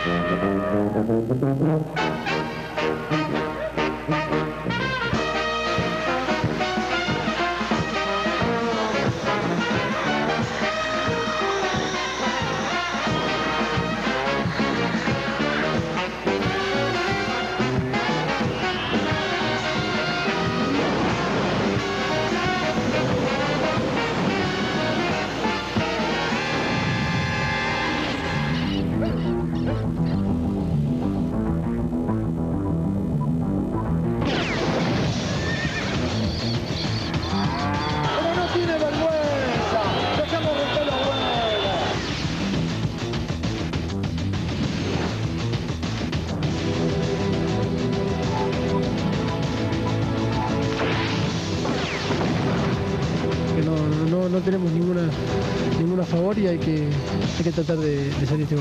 Pero En,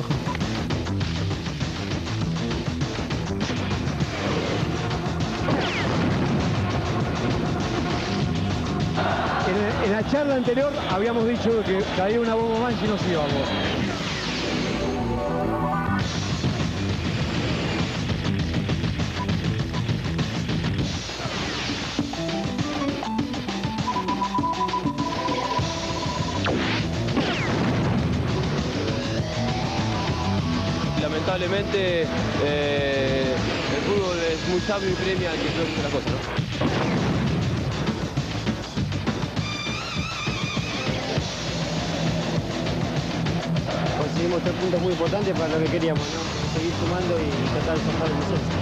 en la charla anterior habíamos dicho que caía una bomba más y nos íbamos. Es y premia al que peor hizo la cosa. Conseguimos tres puntos muy importantes para lo que queríamos, ¿no? Seguir sumando y tratar de zafar el descenso.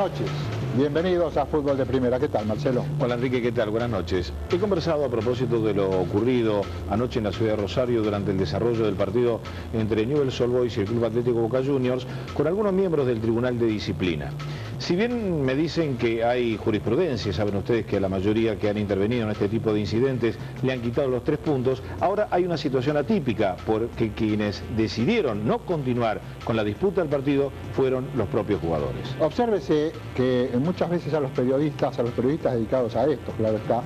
Noches. Bienvenidos a Fútbol de Primera. ¿Qué tal, Marcelo? Hola Enrique, ¿qué tal? Buenas noches. He conversado a propósito de lo ocurrido anoche en la ciudad de Rosario durante el desarrollo del partido entre Newell's Old Boys y el Club Atlético Boca Juniors con algunos miembros del Tribunal de Disciplina. Si bien me dicen que hay jurisprudencia, saben ustedes que a la mayoría que han intervenido en este tipo de incidentes le han quitado los tres puntos, ahora hay una situación atípica porque quienes decidieron no continuar con la disputa del partido fueron los propios jugadores. Obsérvese que muchas veces a los periodistas, a los periodistas dedicados a esto, claro está,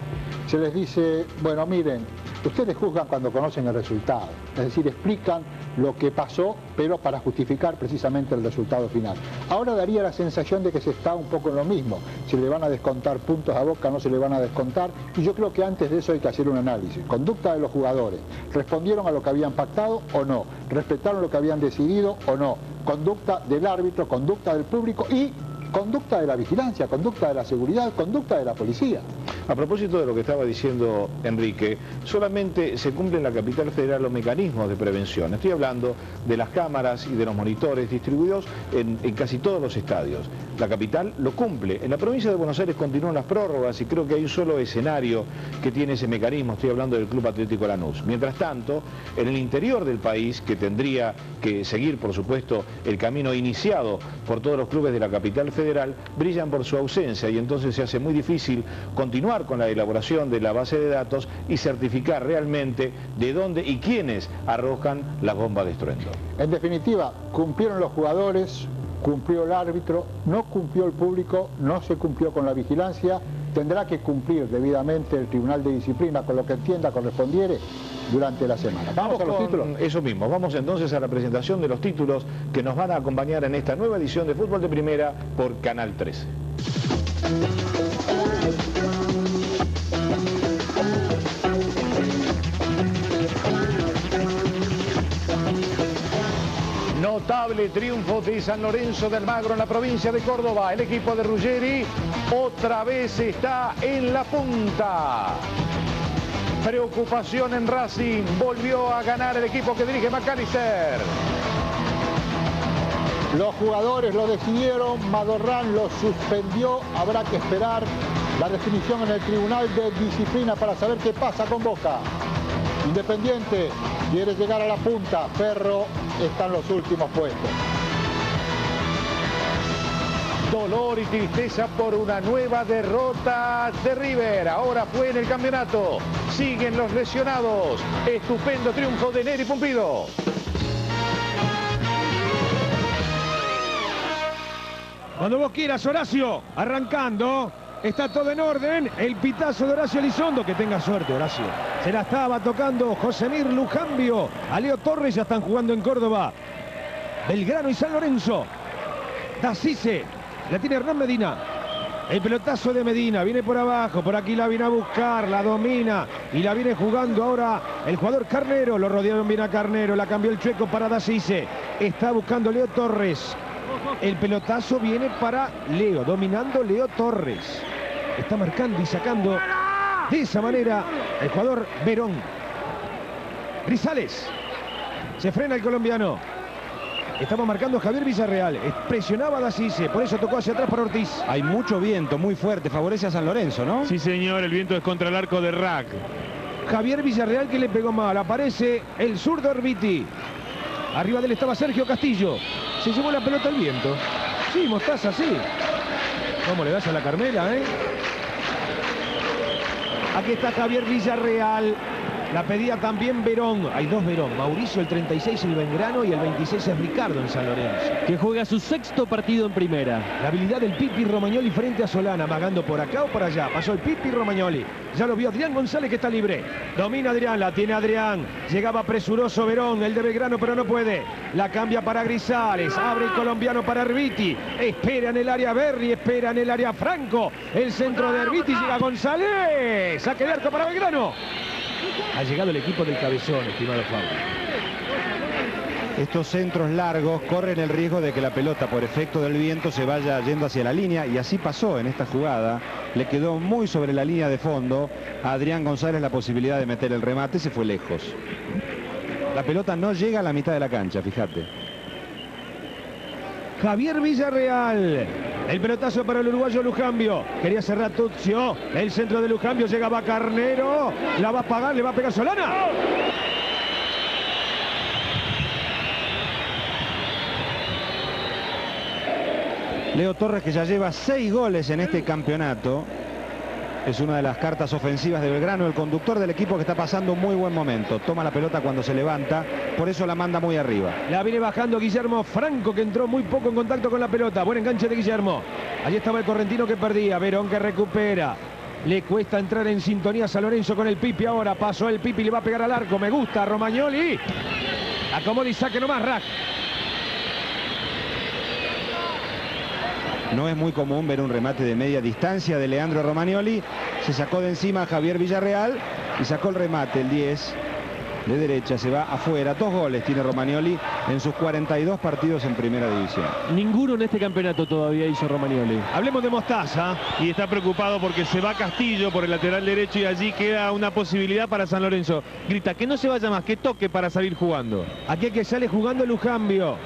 se les dice, bueno, miren, ustedes juzgan cuando conocen el resultado, es decir, explican lo que pasó, pero para justificar precisamente el resultado final. Ahora daría la sensación de que se está un poco en lo mismo, se le van a descontar puntos a Boca, no se le van a descontar, y yo creo que antes de eso hay que hacer un análisis. Conducta de los jugadores, ¿respondieron a lo que habían pactado o no? ¿Respetaron lo que habían decidido o no? Conducta del árbitro, conducta del público y conducta de la vigilancia, conducta de la seguridad, conducta de la policía. A propósito de lo que estaba diciendo Enrique, solamente se cumplen en la capital federal los mecanismos de prevención. Estoy hablando de las cámaras y de los monitores distribuidos en, casi todos los estadios. La capital lo cumple. En la provincia de Buenos Aires continúan las prórrogas y creo que hay un solo escenario que tiene ese mecanismo. Estoy hablando del Club Atlético Lanús. Mientras tanto, en el interior del país, que tendría que seguir, por supuesto, el camino iniciado por todos los clubes de la capital federal, brillan por su ausencia y entonces se hace muy difícil continuar con la elaboración de la base de datos y certificar realmente de dónde y quiénes arrojan las bombas de estruendo. En definitiva, cumplieron los jugadores, cumplió el árbitro, no cumplió el público, no se cumplió con la vigilancia, tendrá que cumplir debidamente el Tribunal de Disciplina con lo que entienda correspondiere durante la semana. Vamos, vamos a los títulos. Eso mismo, vamos entonces a la presentación de los títulos que nos van a acompañar en esta nueva edición de Fútbol de Primera por Canal 13. Notable triunfo de San Lorenzo del Magro en la provincia de Córdoba. El equipo de Ruggeri otra vez está en la punta. Preocupación en Racing. Volvió a ganar el equipo que dirige McAllister. Los jugadores lo decidieron, Madorrán lo suspendió, habrá que esperar la definición en el Tribunal de Disciplina para saber qué pasa con Boca. Independiente quiere llegar a la punta, Ferro está en los últimos puestos. Dolor y tristeza por una nueva derrota de River. Ahora fue en el campeonato. Siguen los lesionados. Estupendo triunfo de Neri Pumpido. Cuando vos quieras, Horacio, arrancando. Está todo en orden. El pitazo de Horacio Elizondo. Que tenga suerte, Horacio. Se la estaba tocando Josemir Lujambio. A Leo Torres ya están jugando en Córdoba. Belgrano y San Lorenzo. Tacice. La tiene Hernán Medina. El pelotazo de Medina. Viene por abajo. Por aquí la viene a buscar. La domina. Y la viene jugando ahora el jugador Carnero. Lo rodearon bien a Carnero. La cambió el chueco para Dacice. Está buscando Leo Torres. El pelotazo viene para Leo. Dominando Leo Torres. Está marcando y sacando de esa manera el jugador Verón. Grisales. Se frena el colombiano. Estaba marcando Javier Villarreal. Presionaba a Dacice, por eso tocó hacia atrás para Ortiz. Hay mucho viento, muy fuerte. Favorece a San Lorenzo, ¿no? Sí, señor. El viento es contra el arco de Rack. Javier Villarreal que le pegó mal. Aparece el zurdo Orbiti. Arriba de él estaba Sergio Castillo. Se llevó la pelota al viento. Sí, Mostaza, sí. ¿Cómo le das a la Carmela, eh? Aquí está Javier Villarreal. La pedía también Verón. Hay dos Verón. Mauricio el 36 el Belgrano y el 26 es Ricardo en San Lorenzo. Que juega su sexto partido en primera. La habilidad del Pipi Romagnoli frente a Solana. Amagando por acá o por allá. Pasó el Pipi Romagnoli. Ya lo vio Adrián González que está libre. Domina Adrián. La tiene Adrián. Llegaba presuroso Verón. El de Belgrano pero no puede. La cambia para Grisales. Abre el colombiano para Herbiti. Espera en el área Berry. Espera en el área Franco. El centro de Herbiti. Llega González. Saque de arco para Belgrano. Ha llegado el equipo del cabezón, estimado Fabio. Estos centros largos corren el riesgo de que la pelota por efecto del viento se vaya yendo hacia la línea y así pasó en esta jugada. Le quedó muy sobre la línea de fondo a Adrián González la posibilidad de meter el remate, se fue lejos. La pelota no llega a la mitad de la cancha, fíjate. Javier Villarreal El pelotazo para el uruguayo Lujambio. Quería cerrar Tuccio. El centro de Lujambio llegaba Carnero. La va a pagar, le va a pegar Solana. Leo Torres que ya lleva seis goles en este campeonato. Es una de las cartas ofensivas de Belgrano, el conductor del equipo que está pasando un muy buen momento. Toma la pelota cuando se levanta, por eso la manda muy arriba. La viene bajando Guillermo Franco, que entró muy poco en contacto con la pelota. Buen enganche de Guillermo. Allí estaba el correntino que perdía. Verón que recupera. Le cuesta entrar en sintonía a San Lorenzo con el Pipi ahora. Pasó el Pipi, le va a pegar al arco. Me gusta Romagnoli. Acomoda y saque nomás Rack. No es muy común ver un remate de media distancia de Leandro Romagnoli. Se sacó de encima a Javier Villarreal y sacó el remate, el 10 de derecha. Se va afuera. Dos goles tiene Romagnoli en sus 42 partidos en primera división. Ninguno en este campeonato todavía hizo Romagnoli. Hablemos de Mostaza. Y está preocupado porque se va Castillo por el lateral derecho y allí queda una posibilidad para San Lorenzo. Grita que no se vaya más, que toque para salir jugando. Aquí que sale jugando Lujambio.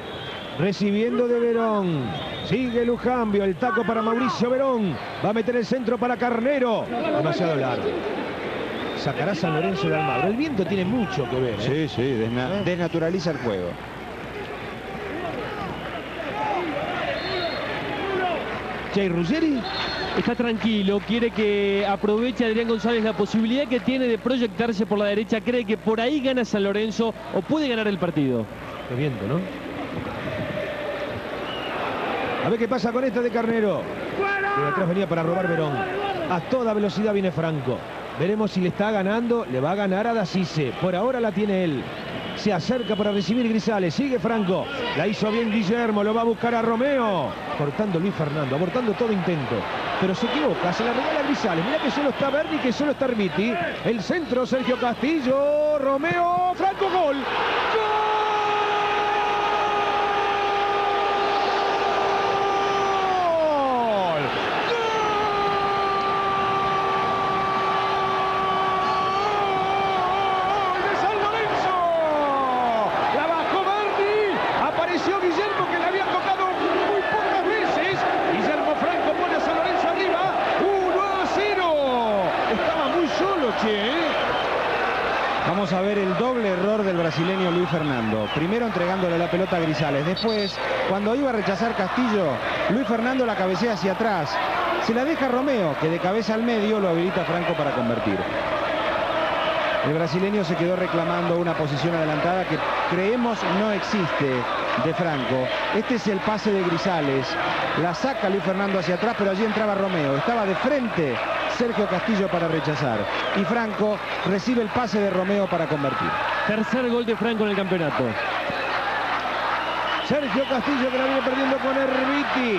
Recibiendo de Verón. Sigue Lujambio. El taco para Mauricio Verón. Va a meter el centro para Carnero. Demasiado largo. Sacará San Lorenzo de Almagro. El viento tiene mucho que ver. ¿eh? Sí, sí, desna- desnaturaliza el juego. Jay Ruggeri. Está tranquilo, quiere que aproveche Adrián González la posibilidad que tiene de proyectarse por la derecha. Cree que por ahí gana San Lorenzo o puede ganar el partido. Qué viento, ¿no? A ver qué pasa con esta de Carnero. De atrás venía para robar Verón. A toda velocidad viene Franco. Veremos si le está ganando. Le va a ganar a Dacise. Por ahora la tiene él. Se acerca para recibir Grisales. Sigue Franco. La hizo bien Guillermo. Lo va a buscar a Romeo. Cortando Luis Fernando. Abortando todo intento. Pero se equivoca. Se la regala Grisales. Mira que solo está Berni. Que solo está Ermiti. El centro. Sergio Castillo. Romeo. Franco. Gol. ¡Gol! ¡Gol de San Lorenzo! La bajó Berni. Apareció Guillermo que le había tocado muy pocas veces. Guillermo Franco pone a San Lorenzo arriba. 1 a 0. Estaba muy solo, che. ¿eh? Vamos a ver el doble error del brasileño Luis Fernando. Entregándole la pelota a Grisales. Después, cuando iba a rechazar Castillo, Luis Fernando la cabecea hacia atrás. Se la deja Romeo, que de cabeza al medio lo habilita Franco para convertir. El brasileño se quedó reclamando una posición adelantada que creemos no existe de Franco. Este es el pase de Grisales. La saca Luis Fernando hacia atrás, pero allí entraba Romeo. Estaba de frente Sergio Castillo para rechazar. Y Franco recibe el pase de Romeo para convertir. Tercer gol de Franco en el campeonato. Sergio Castillo que la viene perdiendo con Erviti.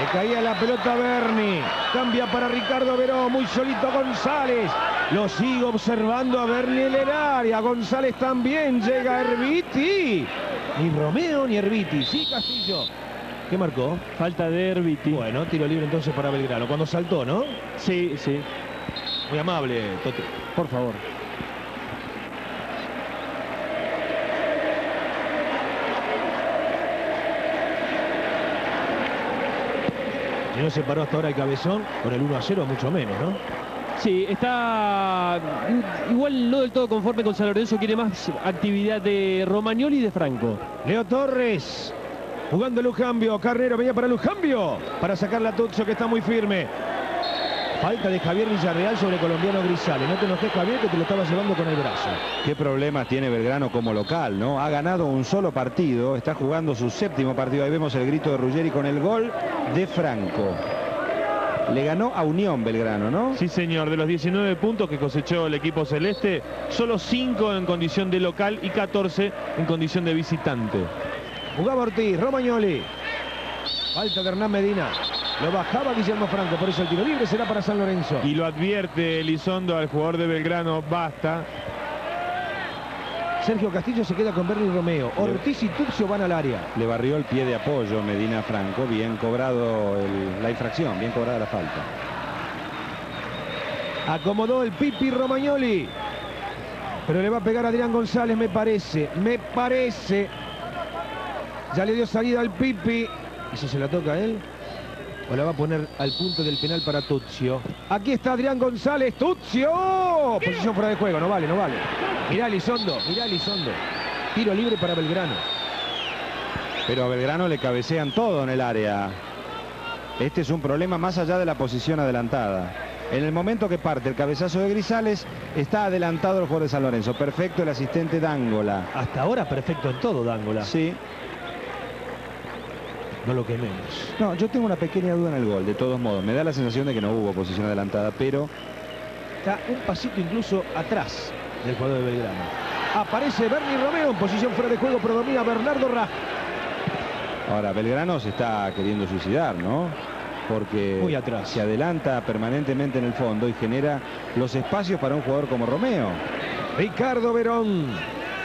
Le caía la pelota a Berni. Cambia para Ricardo Verón. Muy solito González. Lo sigue observando a Berni en el área. González también. Llega Erviti. Ni Romeo ni Erviti. Sí, Castillo. ¿Qué marcó? Falta de Erviti. Bueno, tiro libre entonces para Belgrano. Cuando saltó, ¿no? Sí, sí. Muy amable, Tote. Por favor. No se paró hasta ahora el cabezón, con el 1 a 0 mucho menos, ¿no? Sí, está igual no del todo conforme con San Lorenzo, quiere más actividad de Romagnoli y de Franco. Leo Torres. Jugando Lujambio. Carnero venía para Lujambio. Para sacar la Tuxo que está muy firme. Falta de Javier Villarreal sobre colombiano Grisales. No te enojes, Javier, que te lo estaba llevando con el brazo. Qué problemas tiene Belgrano como local, ¿no? Ha ganado un solo partido, está jugando su séptimo partido. Ahí vemos el grito de Ruggeri con el gol de Franco. Le ganó a Unión Belgrano, ¿no? Sí, señor. De los 19 puntos que cosechó el equipo celeste, solo 5 en condición de local y 14 en condición de visitante. Jugaba Ortiz, Romagnoli. Falta de Hernán Medina. Lo bajaba Guillermo Franco, por eso el tiro libre será para San Lorenzo. Y lo advierte Elizondo al jugador de Belgrano, basta. Sergio Castillo se queda con Berni Romeo. Ortiz y Tuxio van al área. Le barrió el pie de apoyo Medina Franco. Bien cobrado el- la infracción, bien cobrada la falta. Acomodó el Pipi Romagnoli. Pero le va a pegar a Adrián González, me parece. Me parece. Ya le dio salida al Pipi. ¿Y si se la toca a él? O la va a poner al punto del penal para Tuzio. Aquí está Adrián González, Tuzio. Posición fuera de juego, no vale, no vale. Mirá Elizondo, mirá Elizondo. Tiro libre para Belgrano. Pero a Belgrano le cabecean todo en el área. Este es un problema más allá de la posición adelantada. En el momento que parte el cabezazo de Grisales, está adelantado el jugador de San Lorenzo. Perfecto el asistente Dángola. Hasta ahora perfecto en todo Dángola. Sí. No lo quememos. No, yo tengo una pequeña duda en el gol, de todos modos. Me da la sensación de que no hubo posición adelantada, pero... Está un pasito incluso atrás del jugador de Belgrano. Aparece Bernie Romeo en posición fuera de juego, pero domina Bernardo Raj. Ahora, Belgrano se está queriendo suicidar, ¿no? Porque Muy atrás. se adelanta permanentemente en el fondo y genera los espacios para un jugador como Romeo. Ricardo Verón,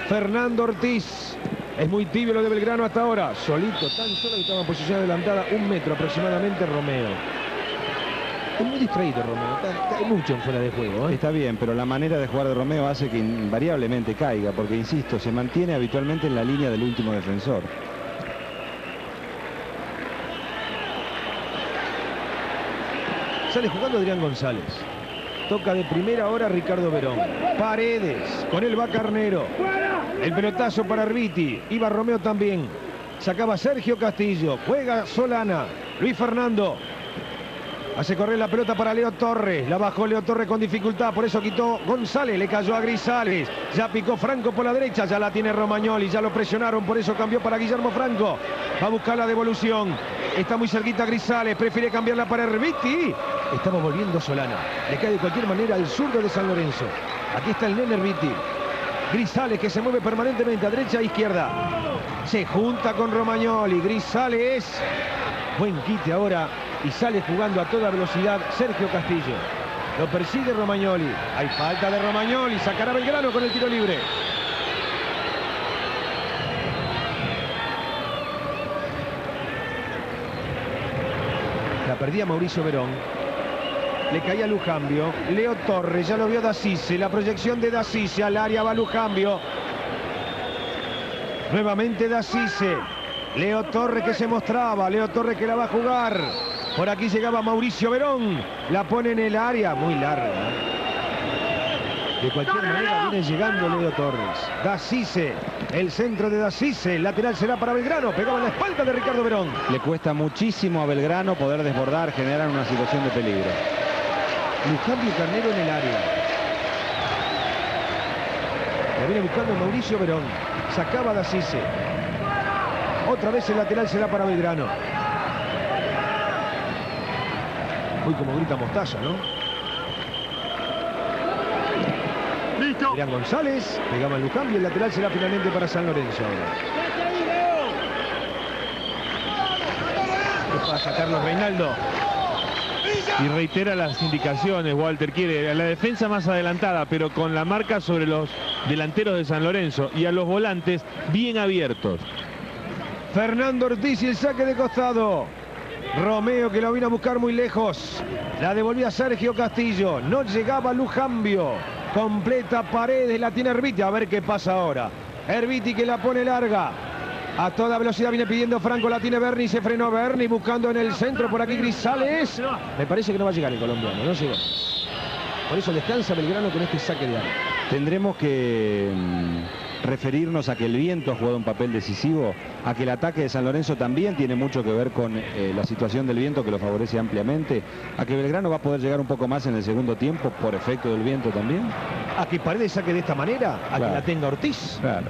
Fernando Ortiz. Es muy tibio lo de Belgrano hasta ahora. Solito, tan solo que estaba en posición adelantada, un metro aproximadamente Romeo. Es muy distraído Romeo, está, está mucho en fuera de juego. ¿eh? Está bien, pero la manera de jugar de Romeo hace que invariablemente caiga, porque, insisto, se mantiene habitualmente en la línea del último defensor. Sale jugando Adrián González. Toca de primera hora Ricardo Verón. Paredes. Con él va Carnero. El pelotazo para Arbiti. Iba Romeo también. Sacaba Sergio Castillo. Juega Solana. Luis Fernando. Hace correr la pelota para Leo Torres. La bajó Leo Torres con dificultad. Por eso quitó González. Le cayó a Grisales. Ya picó Franco por la derecha. Ya la tiene Romagnoli. Ya lo presionaron. Por eso cambió para Guillermo Franco. Va a buscar la devolución. Está muy cerquita Grisales. Prefiere cambiarla para Herbiti. Estamos volviendo Solana. Le cae de cualquier manera al zurdo de San Lorenzo. Aquí está el nene Herbiti. Grisales que se mueve permanentemente a derecha e izquierda. Se junta con Romagnoli. Grisales. Buen quite ahora. Y sale jugando a toda velocidad Sergio Castillo. Lo persigue Romagnoli. Hay falta de Romagnoli. Sacará Belgrano con el tiro libre. La perdía Mauricio Verón. Le caía Lujambio. Leo Torres, ya lo vio Dacise. La proyección de Dacise al área va Lujambio. Nuevamente Dacise. Leo Torres que se mostraba. Leo Torres que la va a jugar. Por aquí llegaba Mauricio Verón. La pone en el área. Muy larga. De cualquier manera viene llegando Leo Torres. Dacise. El centro de Dacise. El lateral será para Belgrano. Pegaba en la espalda de Ricardo Verón. Le cuesta muchísimo a Belgrano poder desbordar, generar una situación de peligro. Y Carnero en el área. La viene buscando Mauricio Verón. Sacaba Dacise. Otra vez el lateral será para Belgrano. Uy, como grita Mostaza, ¿no? Listo. Adrián González, pegaba el Lujambio, el lateral será finalmente para San Lorenzo. ¿Qué pasa, Carlos Reinaldo? Y reitera las indicaciones, Walter quiere la defensa más adelantada, pero con la marca sobre los delanteros de San Lorenzo y a los volantes bien abiertos. Fernando Ortiz y el saque de costado. Romeo que lo vino a buscar muy lejos. La devolvía Sergio Castillo. No llegaba Lujambio. Completa Paredes, la tiene Herbiti. A ver qué pasa ahora. Herbiti que la pone larga. A toda velocidad viene pidiendo Franco, la tiene Berni, se frenó Berni buscando en el centro por aquí Grisales. Me parece que no va a llegar el colombiano, no llegó. Por eso descansa Belgrano con este saque de área. Tendremos que mm, referirnos a que el viento ha jugado un papel decisivo, a que el ataque de San Lorenzo también tiene mucho que ver con eh, la situación del viento que lo favorece ampliamente, a que Belgrano va a poder llegar un poco más en el segundo tiempo por efecto del viento también. A que Paredes saque de esta manera, a Claro. que la tenga Ortiz. Claro.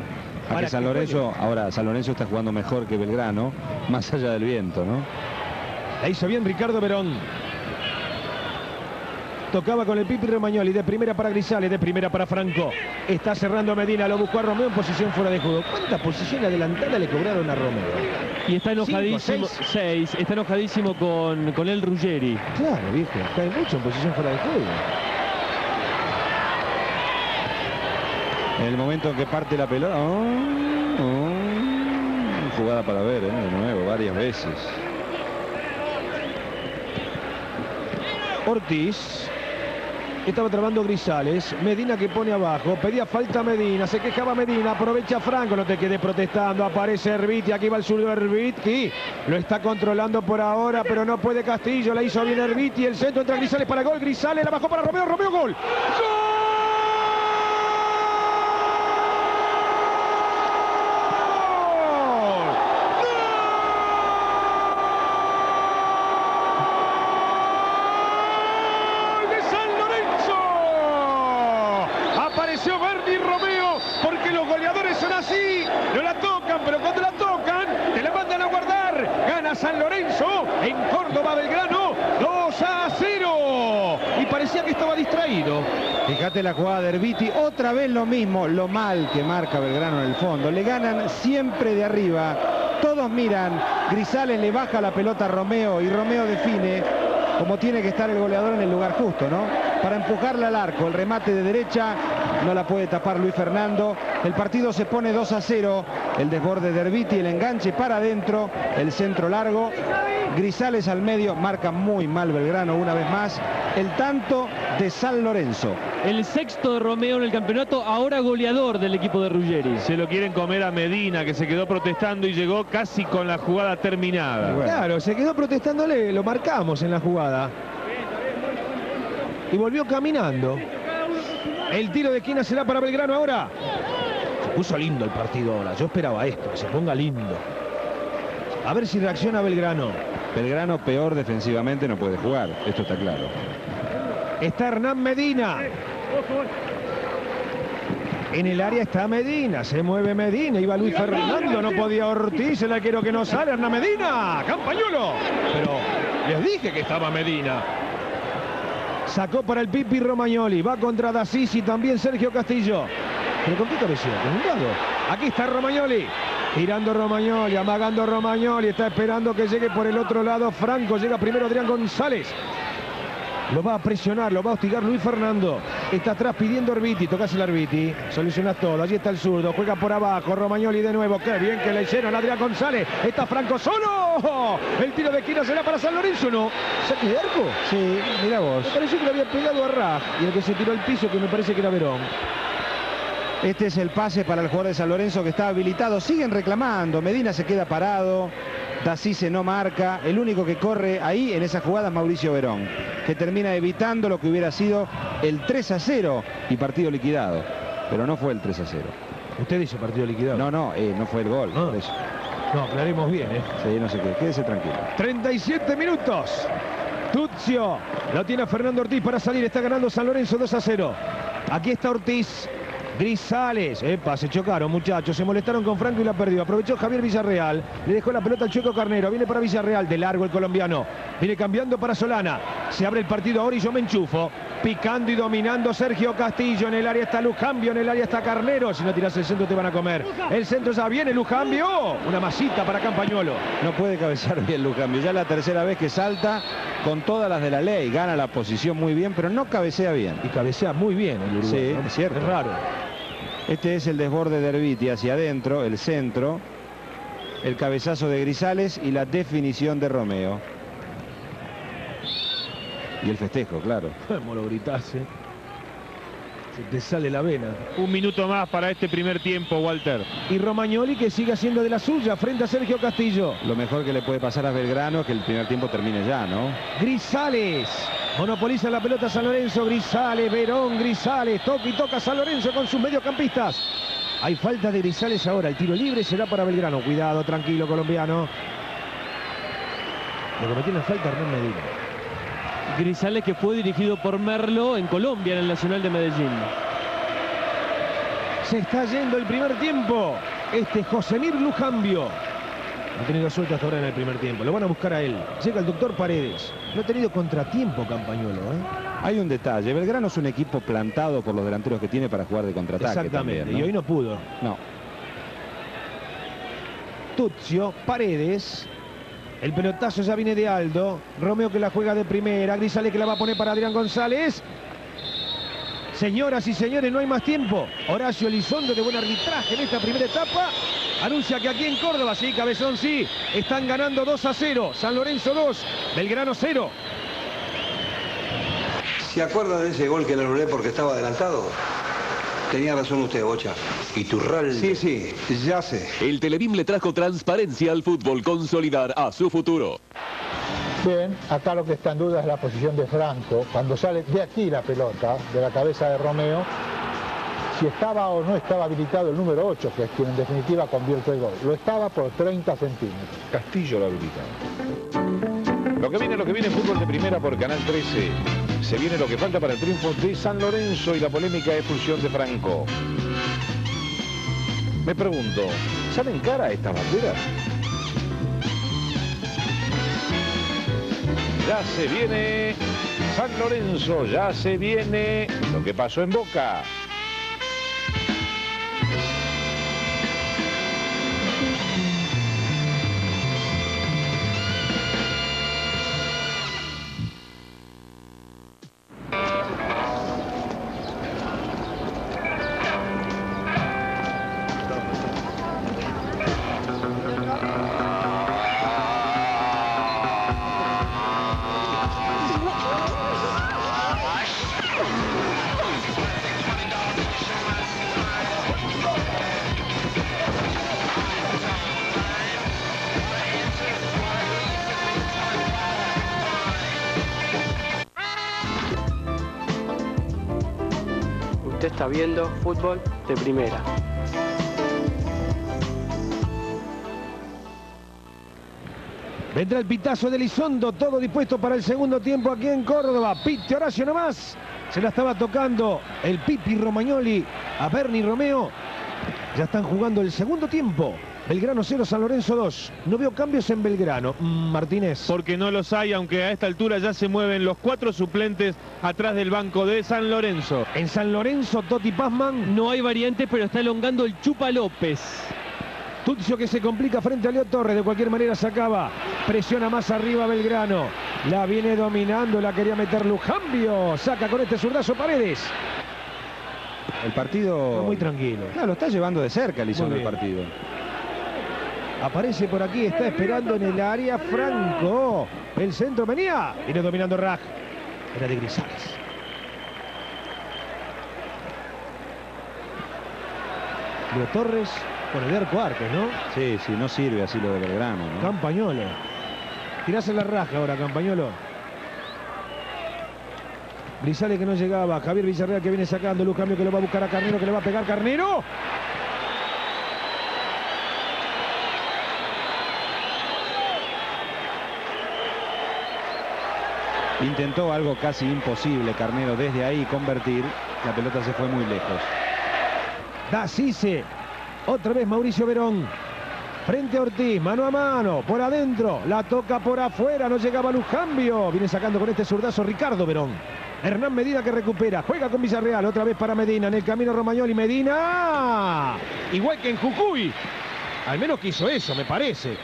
A que San Lorenzo, ahora San Lorenzo está jugando mejor que Belgrano, más allá del viento, ¿no? La hizo bien Ricardo Verón. Tocaba con el Pipi Romagnoli, de primera para Grisales, de primera para Franco. Está cerrando Medina, lo buscó a Romeo en posición fuera de juego. ¿Cuánta posición adelantada le cobraron a Romeo? Y está enojadísimo, Cinco, seis, está enojadísimo con, con el Ruggeri. Claro, viejo, cae mucho en posición fuera de juego. En el momento en que parte la pelota, oh, oh, jugada para ver, ¿eh? de nuevo, varias veces. Ortiz. Estaba trabando Grisales. Medina que pone abajo. Pedía falta Medina. Se quejaba Medina. Aprovecha Franco. No te quedes protestando. Aparece Herbiti. Aquí va el zurdo Herbiti. Lo está controlando por ahora, pero no puede Castillo. La hizo bien Herbiti. El centro entra Grisales para gol. Grisales la bajó para Romeo. Romeo. ¡Gol de San Lorenzo! Apareció Berni Romeo porque los goleadores son así. No la tocan, pero cuando la tocan, te la mandan a guardar. Gana San Lorenzo en Córdoba Belgrano 2 a 0. Y parecía que estaba distraído. La jugada de Herbiti, otra vez lo mismo, lo mal que marca Belgrano en el fondo. Le ganan siempre de arriba, todos miran, Grisales le baja la pelota a Romeo y Romeo define como tiene que estar el goleador en el lugar justo, ¿no? Para empujarla al arco, el remate de derecha, no la puede tapar Luis Fernando. El partido se pone 2 a 0, el desborde de Herbiti, el enganche para adentro, el centro largo. Grisales al medio, marca muy mal Belgrano una vez más. El tanto de San Lorenzo. El sexto de Romeo en el campeonato, ahora goleador del equipo de Ruggeri. Se lo quieren comer a Medina, que se quedó protestando y llegó casi con la jugada terminada. Claro, se quedó protestándole, lo marcamos en la jugada. Y volvió caminando. El tiro de esquina será para Belgrano ahora. Se puso lindo el partido ahora. Yo esperaba esto, que se ponga lindo. A ver si reacciona Belgrano. Belgrano peor defensivamente no puede jugar, esto está claro. Está Hernán Medina. En el área está Medina, se mueve Medina, iba Luis Fernando, no podía Ortiz, el arquero que no sale, Hernán Medina, Campañuelo. Pero les dije que estaba Medina. Sacó para el Pipi Romagnoli, va contra Dasisi, también Sergio Castillo. ¿Pero con qué cabeceo? ¿Con un dado? Aquí está Romagnoli. Girando Romagnoli, amagando Romagnoli, está esperando que llegue por el otro lado Franco, llega primero Adrián González. Lo va a presionar, lo va a hostigar Luis Fernando. Está atrás pidiendo Arbiti, tocas el Arbiti, soluciona todo. Allí está el zurdo, juega por abajo, Romagnoli de nuevo. Qué bien que le hicieron Adrián González. Está Franco solo. El tiro de esquina será para San Lorenzo, ¿no? ¿Saque de arco? Sí, mira vos. Me pareció que le había pegado a Raj y el que se tiró al piso, que me parece que era Verón. Este es el pase para el jugador de San Lorenzo que está habilitado. Siguen reclamando. Medina se queda parado. Dacice no marca. El único que corre ahí en esa jugada es Mauricio Verón, que termina evitando lo que hubiera sido el 3 a 0 y partido liquidado. Pero no fue el 3 a 0. Usted dice partido liquidado. No, no, eh, no fue el gol. No. eso. No, aclaremos bien, ¿eh? Sí, no sé qué. Quédese tranquilo. 37 minutos. Tuzio. Lo tiene Fernando Ortiz para salir. Está ganando San Lorenzo 2 a 0. Aquí está Ortiz. Grisales. Epa, se chocaron, muchachos. Se molestaron con Franco y la perdió. Aprovechó Javier Villarreal. Le dejó la pelota al Chueco Carnero. Viene para Villarreal. De largo el colombiano. Viene cambiando para Solana. Se abre el partido ahora y yo me enchufo. Picando y dominando Sergio Castillo. En el área está Lujambio. En el área está Carnero. Si no tiras el centro te van a comer. El centro ya viene Lujambio. Una masita para Campañuelo. No puede cabecear bien Lucambio. Ya es la tercera vez que salta con todas las de la ley. Gana la posición muy bien, pero no cabecea bien. Y cabecea muy bien el Uruguay. Sí, ¿no? es cierto. Es raro. Este es el desborde de Herbiti hacia adentro, el centro, el cabezazo de Grisales y la definición de Romeo. Y el festejo, claro. Como lo gritase. Se te sale la vena. Un minuto más para este primer tiempo, Walter. Y Romagnoli que sigue haciendo de la suya frente a Sergio Castillo. Lo mejor que le puede pasar a Belgrano es que el primer tiempo termine ya, ¿no? Grisales. Monopoliza la pelota San Lorenzo. Grisales, Verón, Grisales. Toca y toca San Lorenzo con sus mediocampistas. Hay falta de Grisales ahora. El tiro libre será para Belgrano. Cuidado, tranquilo, colombiano. Le cometieron falta a Hernán Medina. Grisales que fue dirigido por Merlo en Colombia, en el Nacional de Medellín. Se está yendo el primer tiempo. Este es Josemir Lujambio. No ha tenido suerte hasta ahora en el primer tiempo. Lo van a buscar a él. Llega el doctor Paredes. No ha tenido contratiempo Campañuelo. ¿eh? Hay un detalle. Belgrano es un equipo plantado por los delanteros que tiene para jugar de contraataque. Exactamente. también, ¿no? Y hoy no pudo. No. Tuzio, Paredes. El pelotazo ya viene de Aldo. Romeo que la juega de primera. Grisale que la va a poner para Adrián González. Señoras y señores, no hay más tiempo. Horacio Elizondo de buen arbitraje en esta primera etapa. Anuncia que aquí en Córdoba, sí, Cabezón, sí. Están ganando 2 a 0. San Lorenzo 2, Belgrano 0. ¿Se acuerda de ese gol que le anulé porque estaba adelantado? Tenía razón usted, Bocha. Y Turral... Sí, sí, ya sé. El Telebim le trajo transparencia al fútbol, consolidar a su futuro. Bien, acá lo que está en duda es la posición de Franco. Cuando sale de aquí la pelota, de la cabeza de Romeo, si estaba o no estaba habilitado el número 8, que es quien en definitiva convierte el gol. Lo estaba por 30 centímetros. Castillo lo habilitado. Lo que viene, lo que viene, fútbol de primera por Canal 13. Se viene lo que falta para el triunfo de San Lorenzo y la polémica expulsión de Franco. Me pregunto, ¿salen cara estas banderas? Ya se viene San Lorenzo, ya se viene lo que pasó en Boca. Viendo fútbol de primera. Vendrá el pitazo de Elizondo, todo dispuesto para el segundo tiempo aquí en Córdoba. Pite Horacio nomás. Se la estaba tocando el Pipi Romagnoli a Bernie Romeo. Ya están jugando el segundo tiempo. Belgrano 0, San Lorenzo 2. No veo cambios en Belgrano. Mm, Martínez. Porque no los hay, aunque a esta altura ya se mueven los cuatro suplentes atrás del banco de San Lorenzo. En San Lorenzo, Toti Pazman. No hay variantes, pero está elongando el Chupa López. Tutzio que se complica frente a Leo Torres. De cualquier manera sacaba. Presiona más arriba Belgrano. La viene dominando. La quería meter Lujambio. Saca con este zurdazo Paredes. El partido... muy tranquilo. Claro, lo está llevando de cerca Elizondo Muy el partido. Aparece por aquí, está esperando en el área Franco. El centro venía. Viene dominando Raj. Era de Grisales. Leo Torres con el arco ¿no? Sí, sí, no sirve así lo de Belgrano. ¿no? Campañolo. Tirás en la raja ahora, Campañolo. Grisales que no llegaba. Javier Villarreal que viene sacando. Luz Cambio que lo va a buscar a Carnero, que le va a pegar Carnero. Intentó algo casi imposible Carnero desde ahí convertir. La pelota se fue muy lejos. Da Cise. Otra vez Mauricio Verón. Frente a Ortiz, mano a mano, por adentro, la toca por afuera, no llegaba Lujambio. Viene sacando con este zurdazo Ricardo Verón. Hernán Medina que recupera, juega con Villarreal, otra vez para Medina, en el camino Romagnoli, Medina. Igual que en Jujuy. Al menos quiso eso, me parece.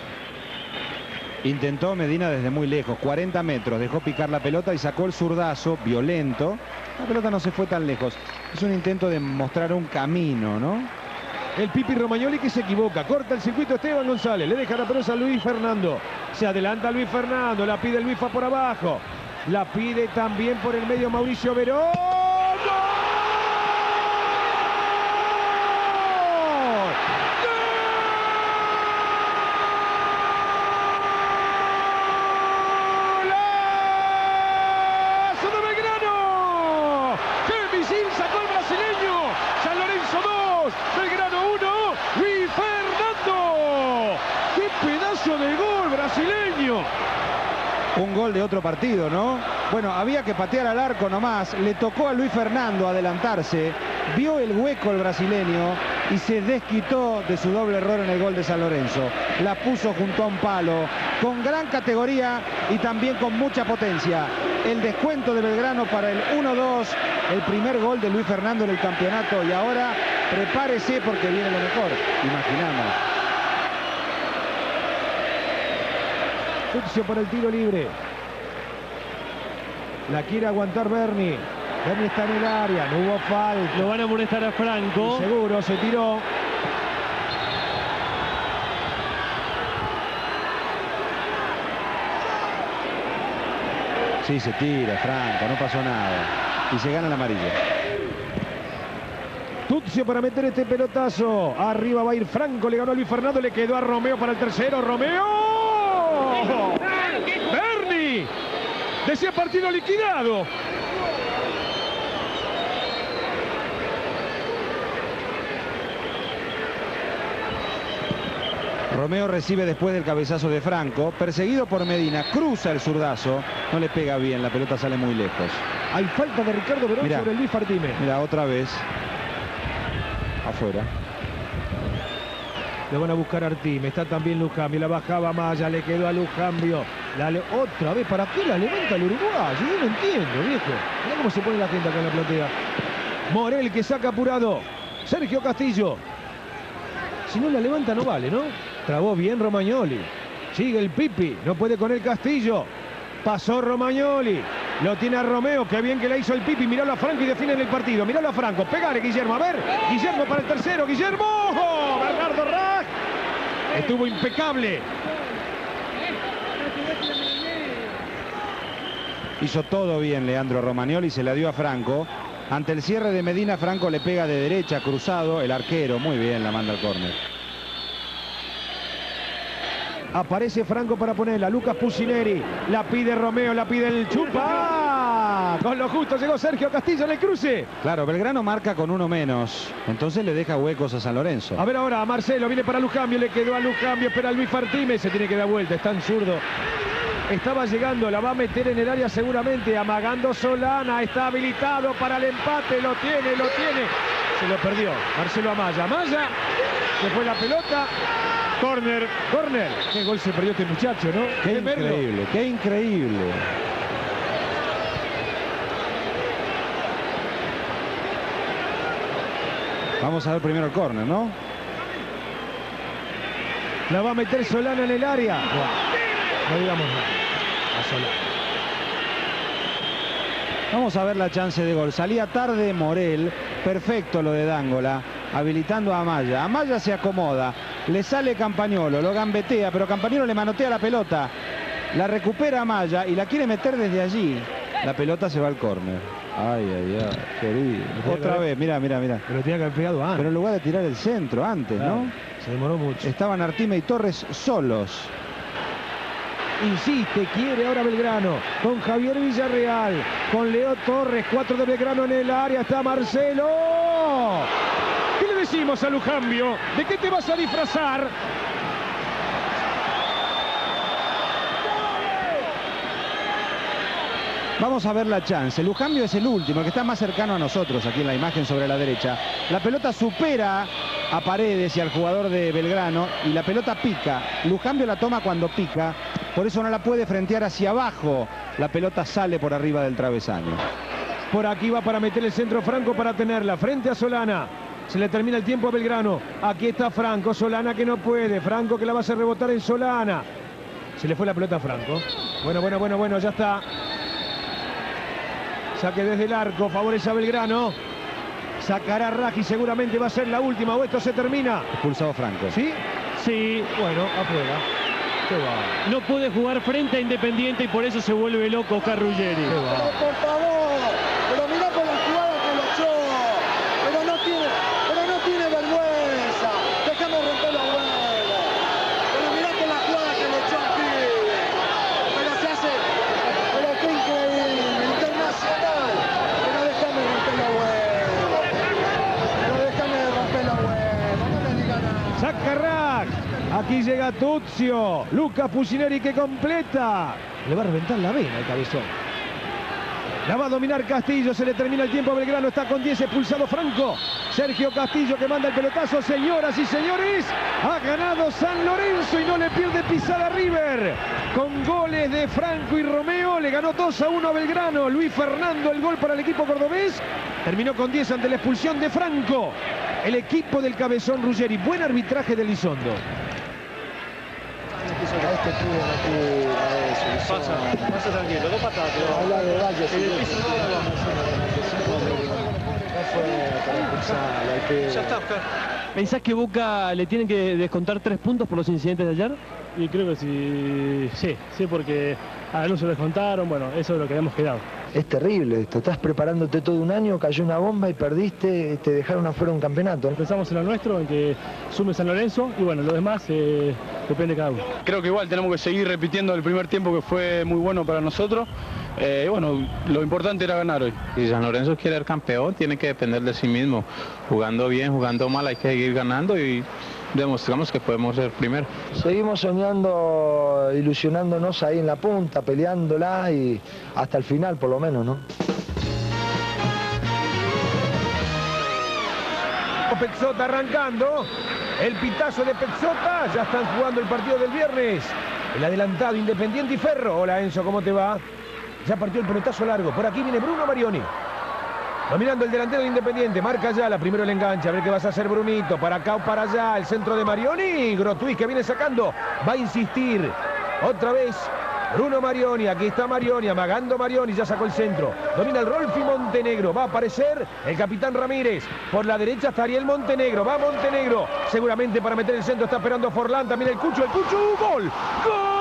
Intentó Medina desde muy lejos, 40 metros, dejó picar la pelota y sacó el zurdazo violento. La pelota no se fue tan lejos. Es un intento de mostrar un camino, ¿no? El Pipi Romagnoli que se equivoca, corta el circuito Esteban González, le deja la pelota a Luis Fernando. Se adelanta Luis Fernando, la pide Luis por abajo. La pide también por el medio Mauricio Verón. ¡Golazo de Belgrano! ¡Qué misil sacó el brasileño! San Lorenzo 2, Belgrano 1, Luis Fernando. ¡Qué pedazo de gol brasileño! Un gol de otro partido, ¿no? Bueno, había que patear al arco nomás. Le tocó a Luis Fernando adelantarse. Vio el hueco el brasileño y se desquitó de su doble error en el gol de San Lorenzo. La puso junto a un palo, con gran categoría y también con mucha potencia. El descuento de Belgrano para el 1-2, el primer gol de Luis Fernando en el campeonato. Y ahora prepárese porque viene lo mejor, imaginamos. Tuxio por el tiro libre. La quiere aguantar Bernie. Bernie está en el área, no hubo falta. Lo van a amonestar a Franco. Seguro, se tiró. Sí, se tira, Franco, no pasó nada. Y se gana la amarilla. Tutzio para meter este pelotazo. Arriba va a ir Franco, le ganó a Luis Fernando, le quedó a Romeo para el tercero. ¡Romeo! Decía partido liquidado. Romeo recibe después del cabezazo de Franco, perseguido por Medina, cruza el zurdazo, no le pega bien, la pelota sale muy lejos. Hay falta de Ricardo Verón Mirá. sobre Luis Fartime. Mira, otra vez. Afuera. Le van a buscar a Artime. Está también Lujambio. La bajaba Maya. Le quedó a Lujambio. La Otra vez. ¿Para qué la levanta el uruguayo? Yo no entiendo, viejo. Mira cómo se pone la gente acá en la platea. Morel que saca apurado. Sergio Castillo. Si no la levanta no vale, ¿no? Trabó bien Romagnoli. Sigue el Pipi. No puede con el Castillo. Pasó Romagnoli. Lo tiene a Romeo. Qué bien que la hizo el Pipi. Miralo a Franco y define el partido. Miralo a Franco. Pegale, Guillermo. A ver. Guillermo para el tercero. Guillermo. ¡Oh! Bernardo Raj. Estuvo impecable. Hizo todo bien Leandro Romagnoli, se la dio a Franco. Ante el cierre de Medina, Franco le pega de derecha, cruzado, el arquero, muy bien, la manda al córner. Aparece Franco para ponerla. Lucas Pusineri. La pide Romeo. La pide el Chupa. Con lo justo llegó Sergio Castillo en el cruce. Claro, Belgrano marca con uno menos, entonces le deja huecos a San Lorenzo. A ver ahora, Marcelo viene para Lujambio, le quedó a Lujambio, espera Luis Fartime, se tiene que dar vuelta, está en zurdo. Estaba llegando, la va a meter en el área seguramente, amagando Solana, está habilitado para el empate, lo tiene, lo tiene. Se lo perdió, Marcelo Amaya. Amaya, se fue la pelota. Corner. Corner. Qué gol se perdió este muchacho, ¿no? Qué Qué verlo. increíble, qué increíble. Vamos a ver primero el córner, ¿no? La va a meter Solana en el área. No digamos nada. Vamos a ver la chance de gol. Salía tarde Morel, perfecto lo de Dángola, habilitando a Amaya. Amaya se acomoda, le sale Campañolo, lo gambetea, pero Campañolo le manotea la pelota. La recupera Amaya y la quiere meter desde allí. La pelota se va al córner. Ay, ay, ay, querido. Otra vez, mira, mira, mira. Pero tenía que haber pegado antes. Pero en lugar de tirar el centro antes, ¿no? Se demoró mucho. Estaban Artime y Torres solos. Insiste, quiere ahora Belgrano. Con Javier Villarreal. Con Leo Torres. Cuatro de Belgrano en el área. Está Marcelo. ¿Qué le decimos a Lujambio? ¿De qué te vas a disfrazar? Vamos a ver la chance. Lujambio es el último, el que está más cercano a nosotros aquí en la imagen sobre la derecha. La pelota supera a Paredes y al jugador de Belgrano y la pelota pica. Lujambio la toma cuando pica, por eso no la puede frentear hacia abajo. La pelota sale por arriba del travesaño. Por aquí va para meter el centro Franco para tenerla. Frente a Solana. Se le termina el tiempo a Belgrano. Aquí está Franco. Solana que no puede. Franco que la va a hacer rebotar en Solana. Se le fue la pelota a Franco. Bueno, bueno, bueno, bueno. Ya está. Saque desde el arco. Favorece a Belgrano. Sacará Raji. Seguramente va a ser la última. O esto se termina. Expulsado Franco. ¿Sí? Sí. Bueno, afuera. Qué va. No puede jugar frente a Independiente y por eso se vuelve loco Oscar Ruggeri. Pero por favor, pero mirá con la jugada que lo echó. Pero no tiene, pero no tiene vergüenza. Dejamos romper los huevos. Pero mirá con la jugada que le echó al pibe. Pero se hace, pero qué increíble, internacional. Pero déjame romper los huevos. Pero déjame romper los huevos. No le diga nada. Saca Raj. Aquí llega Tuzio. Lucas Pusineri que completa. Le va a reventar la vena el cabezón. La va a dominar Castillo. Se le termina el tiempo a Belgrano. Está con 10 expulsado Franco. Sergio Castillo que manda el pelotazo. Señoras y señores. Ha ganado San Lorenzo y no le pierde pisada River. Con goles de Franco y Romeo. Le ganó 2 a 1 a Belgrano. Luis Fernando el gol para el equipo cordobés. Terminó con 10 ante la expulsión de Franco. El equipo del cabezón Ruggeri. Buen arbitraje de Lizondo. A este pibe no tira eso. Pasa, pasa tranquilo, dos patadas. Habla de Valle. En el piso No fue para expulsarlo, hay que- Ya está, Oscar. ¿Pensás que Boca le tienen que descontar tres puntos por los incidentes de ayer? Y creo que sí, sí, sí, porque a no se lo descontaron, bueno, eso es lo que habíamos quedado. Es terrible esto, estás preparándote todo un año, cayó una bomba y perdiste, te dejaron afuera un campeonato. Pensamos en lo nuestro, en que sume San Lorenzo y bueno, lo demás eh, depende de cada uno. Creo que igual tenemos que seguir repitiendo el primer tiempo que fue muy bueno para nosotros. Eh, bueno, lo importante era ganar hoy. Si San Lorenzo quiere ser campeón, tiene que depender de sí mismo. Jugando bien, jugando mal, hay que seguir ganando y demostramos que podemos ser primero. Seguimos soñando, ilusionándonos ahí en la punta, peleándola y hasta el final por lo menos, ¿no? Pezzota arrancando, el pitazo de Pezzota, ya están jugando el partido del viernes. El adelantado Independiente y Ferro. Hola Enzo, ¿cómo te va? Ya partió el pelotazo largo. Por aquí viene Bruno Marioni. Dominando el delantero de Independiente. Marca ya la primero el enganche. A ver qué vas a hacer Brunito. Para acá o para allá. El centro de Marioni. Grotuis que viene sacando. Va a insistir. Otra vez. Bruno Marioni. Aquí está Marioni. Amagando Marioni. Ya sacó el centro. Domina el Rolfi Montenegro. Va a aparecer el capitán Ramírez. Por la derecha estaría el Montenegro. Va Montenegro. Seguramente para meter el centro está esperando Forlán. También el Cucho. El Cucho. Gol. Gol.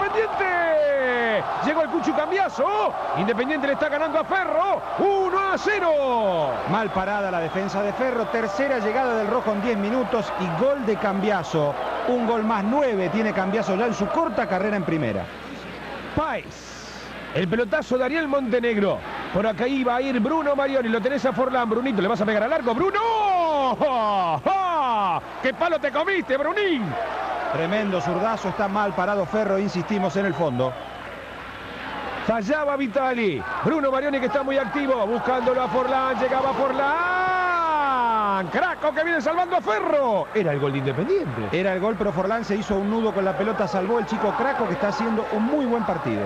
Independiente. Llegó el Cuchu Cambiazo. Independiente le está ganando a Ferro. 1 a 0. Mal parada la defensa de Ferro. Tercera llegada del Rojo en 10 minutos y gol de Cambiazo. Un gol más 9 tiene Cambiazo ya en su corta carrera en primera. Pais. El pelotazo de Ariel Montenegro. Por acá iba a ir Bruno Marioni. Lo tenés a Forlán. Brunito, le vas a pegar al largo. ¡Bruno! ¡Ja, qué palo te comiste, Brunín! Tremendo zurdazo, está mal parado Ferro, insistimos en el fondo. Fallaba Vitali. Bruno Marioni que está muy activo, buscándolo a Forlán, llegaba Forlán. Craco que viene salvando a Ferro. Era el gol de Independiente. Era el gol, pero Forlán se hizo un nudo con la pelota, salvó el chico Craco que está haciendo un muy buen partido.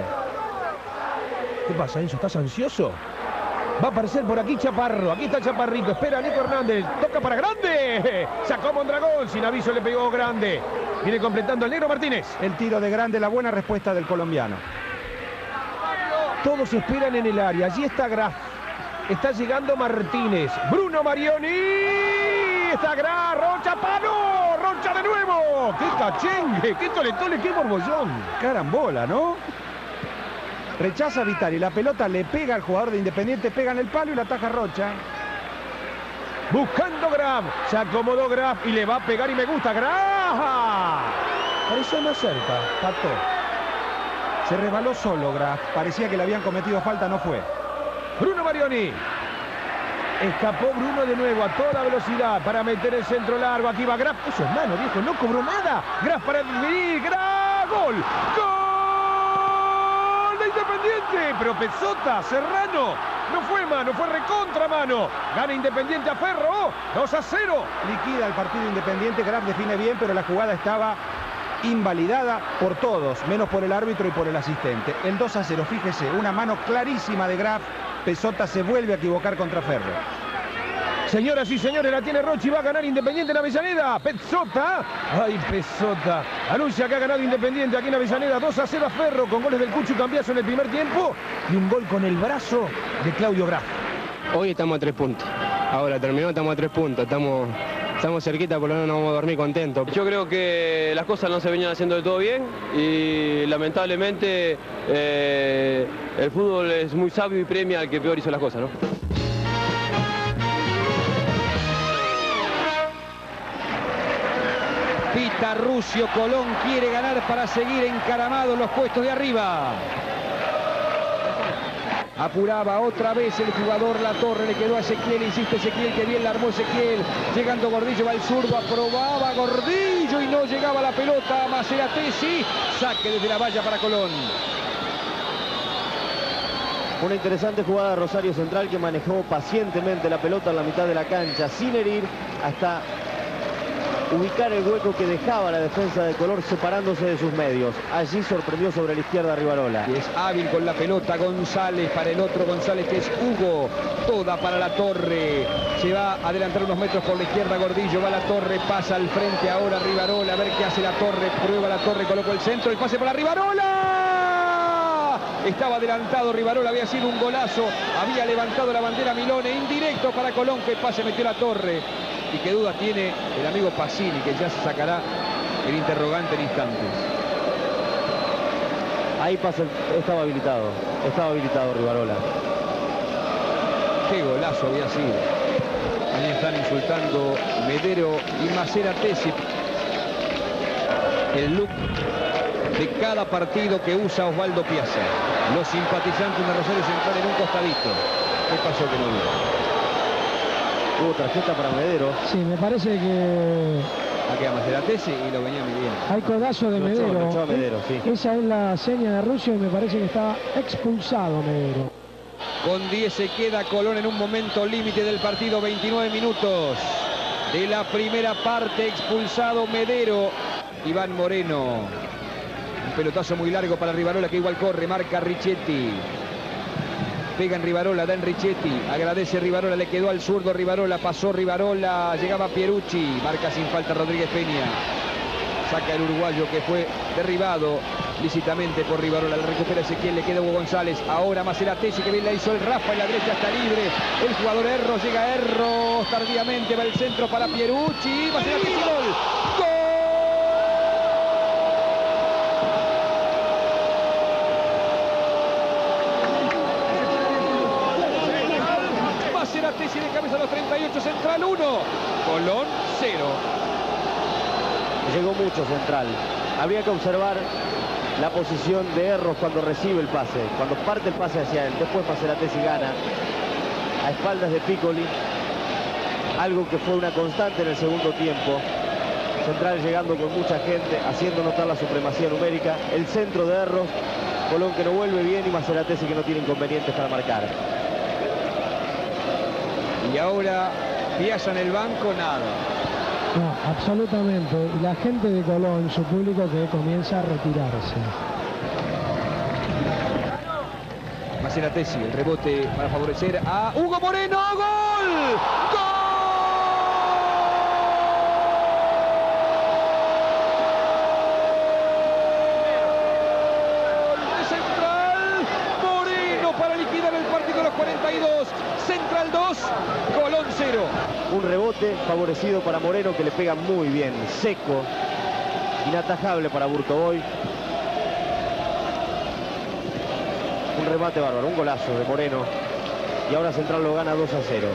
¿Qué pasa, Enzo? ¿Estás ansioso? Va a aparecer por aquí Chaparro. Aquí está Chaparrito. Espera Nico Hernández. Toca para Grande. Sacó Mondragón. Sin aviso le pegó Grande. Viene completando el negro Martínez. El tiro de Grande, la buena respuesta del colombiano. Todos esperan en el área. Allí está Graf. Está llegando Martínez. Bruno Marioni. Está Graf. Rocha Palo. Rocha de nuevo. ¡Qué cachengue! ¡Qué toletole! ¡Qué borbollón! Carambola, ¿no? Rechaza Vitali, la pelota le pega al jugador de Independiente, pega en el palo y la ataja Rocha. Buscando Graf, se acomodó Graf y le va a pegar y me gusta Graf. Pareció más cerca, Pato. Se rebaló solo Graf, parecía que le habían cometido falta, no fue. Bruno Marioni. Escapó Bruno de nuevo a toda velocidad para meter el centro largo. Aquí va Graf. Eso es mano, viejo, no cobró nada. Graf para dividir. Graf, gol. Gol. Independiente, pero Pesota, Serrano, no fue mano, fue recontra mano. Gana Independiente a Ferro, 2 a 0. Liquida el partido Independiente, Graf define bien, pero la jugada estaba invalidada por todos, menos por el árbitro y por el asistente. El 2 a 0, fíjese, una mano clarísima de Graf. Pesota se vuelve a equivocar contra Ferro. Señoras y señores, la tiene Rochi, va a ganar Independiente en Avellaneda. Pezzota. Ay, Pezzota. Anuncia que ha ganado Independiente aquí en Avellaneda. 2 a 0 a Ferro con goles del Cucho Cambiazo en el primer tiempo y un gol con el brazo de Claudio Graf. Hoy estamos a tres puntos. Ahora terminó, estamos a tres puntos. Estamos, estamos cerquita, por lo menos nos vamos a dormir contentos. Yo creo que las cosas no se venían haciendo del todo bien y lamentablemente eh, el fútbol es muy sabio y premia al que peor hizo las cosas, ¿no? Pita Rusio, Colón quiere ganar para seguir encaramado en los puestos de arriba. Apuraba otra vez el jugador La Torre, le quedó a Ezequiel, insiste Ezequiel, que bien la armó Ezequiel. Llegando Gordillo va al zurdo, aprobaba Gordillo y no llegaba la pelota Maceratesi. Saque desde la valla para Colón. Una interesante jugada Rosario Central que manejó pacientemente la pelota en la mitad de la cancha sin herir hasta ubicar el hueco que dejaba la defensa de color separándose de sus medios. Allí sorprendió sobre la izquierda Rivarola. Y es hábil con la pelota González para el otro González que es Hugo. Toda para la torre. Se va a adelantar unos metros por la izquierda Gordillo. Va la torre, pasa al frente ahora Rivarola. A ver qué hace la torre. Prueba la torre, colocó el centro. El pase para Rivarola. Estaba adelantado Rivarola, había sido un golazo. Había levantado la bandera Milone. Indirecto para Colón que pase metió la torre. y qué dudas tiene el amigo Pacini, que ya se sacará el interrogante en instantes. Ahí pasa, estaba habilitado, estaba habilitado Rivarola. Qué golazo había sido. Ahí están insultando Medero y Maceratesi. El look de cada partido que usa Osvaldo Piazza. Los simpatizantes de Rosario Central en un costadito. ¿Qué pasó que no vio? Hubo tarjeta para Medero. Sí, me parece que Aquí a Maceratesi y lo venía midiendo. hay codazo de Lo echó, Medero. lo echó a Medero, sí. Esa es la seña de Rusio y me parece que está expulsado Medero. Con 10 se queda Colón en un momento límite del partido, 29 minutos de la primera parte, expulsado Medero, Iván Moreno. Un pelotazo muy largo para Rivarola que igual corre, marca Richetti. Pega en Rivarola, da en Richetti, agradece Rivarola, le quedó al zurdo Rivarola, pasó Rivarola, llegaba Pierucci, marca sin falta Rodríguez Peña. Saca el uruguayo que fue derribado lícitamente por Rivarola. Le recupera Ezequiel, le queda Hugo González. Ahora Maceratesi que bien la hizo el Rafa en la derecha está libre. El jugador Erro llega Erro tardíamente, va el centro para Pierucci. Maceratesi. ¡Gol! Maceratesi de cabeza a los 38, Central 1, Colón 0. Llegó mucho central. Habría que observar la posición de Erros cuando recibe el pase. Cuando parte el pase hacia él. Después Maceratesi gana. A espaldas de Piccoli. Algo que fue una constante en el segundo tiempo. Central llegando con mucha gente, haciendo notar la supremacía numérica. El centro de Erros. Colón que no vuelve bien y Maceratesi que no tiene inconvenientes para marcar. Y ahora Piazza en el banco, nada. No, absolutamente. Y la gente de Colón, su público que comienza a retirarse. Maceratesi, el rebote para favorecer a Hugo Moreno. ¡Gol! de Central Moreno para liquidar el partido a los 42. Central 2, Colón 0. Un rebote favorecido para Moreno que le pega muy bien, seco, inatajable para Burtoboy. Un remate bárbaro, un golazo de Moreno. Y ahora Central lo gana 2 a 0.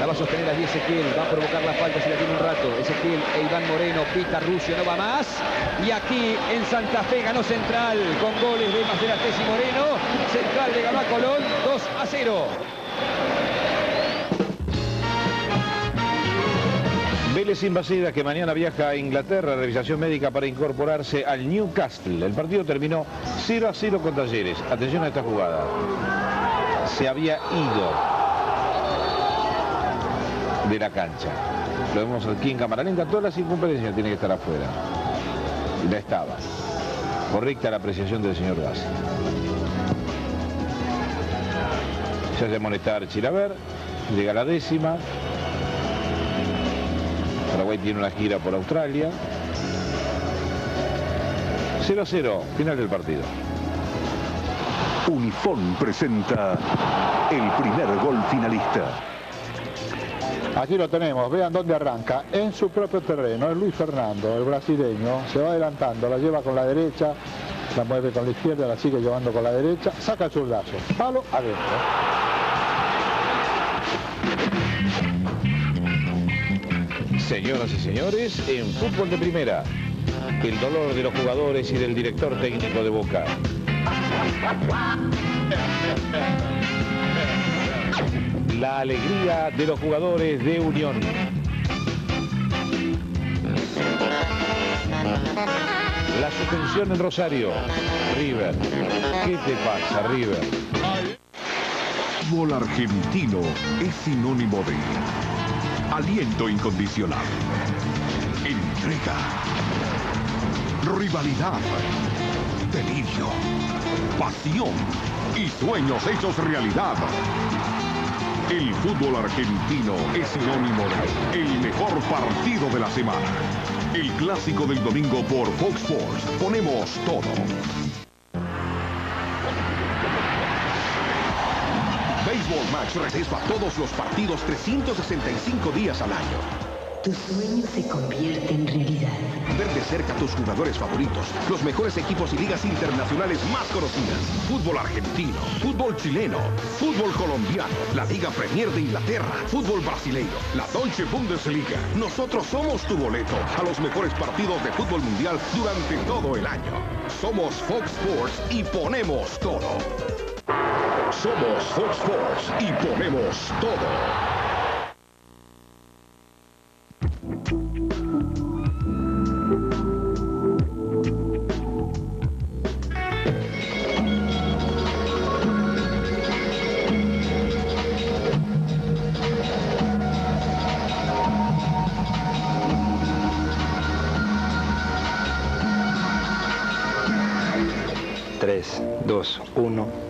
La va a sostener allí Ezequiel, va a provocar la falta si la tiene un rato. Ezequiel e Iván Moreno, pita Rusio, no va más. Y aquí en Santa Fe ganó Central con goles de Macerates y Moreno. Central le ganó a Colón 2 a 0. Vélez Invasida que mañana viaja a Inglaterra a revisación médica para incorporarse al Newcastle. El partido terminó 0 a 0 con Talleres. Atención a esta jugada. Se había ido de la cancha. Lo vemos aquí en cámara lenta. Toda la circunferencia tiene que estar afuera. Y la estaba. Correcta la apreciación del señor Gassi. Se hace molestar Chilaver. Llega la décima. Paraguay tiene una gira por Australia. 0 a 0, final del partido. Unifón presenta el primer gol finalista. Aquí lo tenemos, vean dónde arranca, en su propio terreno, es Luis Fernando, el brasileño, se va adelantando, la lleva con la derecha, la mueve con la izquierda, la sigue llevando con la derecha, saca el zurdazo, palo adentro. Señoras y señores, en fútbol de primera, el dolor de los jugadores y del director técnico de Boca. La alegría de los jugadores de Unión. La suspensión en Rosario. River. ¿Qué te pasa, River? Fútbol argentino es sinónimo de aliento incondicional, entrega, rivalidad, delirio, pasión y sueños hechos realidad. El fútbol argentino es sinónimo de el mejor partido de la semana. El clásico del domingo por Fox Sports. Ponemos todo. Baseball Max reserva todos los partidos 365 días al año. tu sueño se convierte en realidad. Ver de cerca a tus jugadores favoritos, los mejores equipos y ligas internacionales más conocidas. Fútbol argentino, fútbol chileno, fútbol colombiano, la Liga Premier de Inglaterra, fútbol brasileño, la Deutsche Bundesliga. Nosotros somos tu boleto a los mejores partidos de fútbol mundial durante todo el año. Somos Fox Sports y ponemos todo. Somos Fox Sports y ponemos todo. Tres, dos, uno.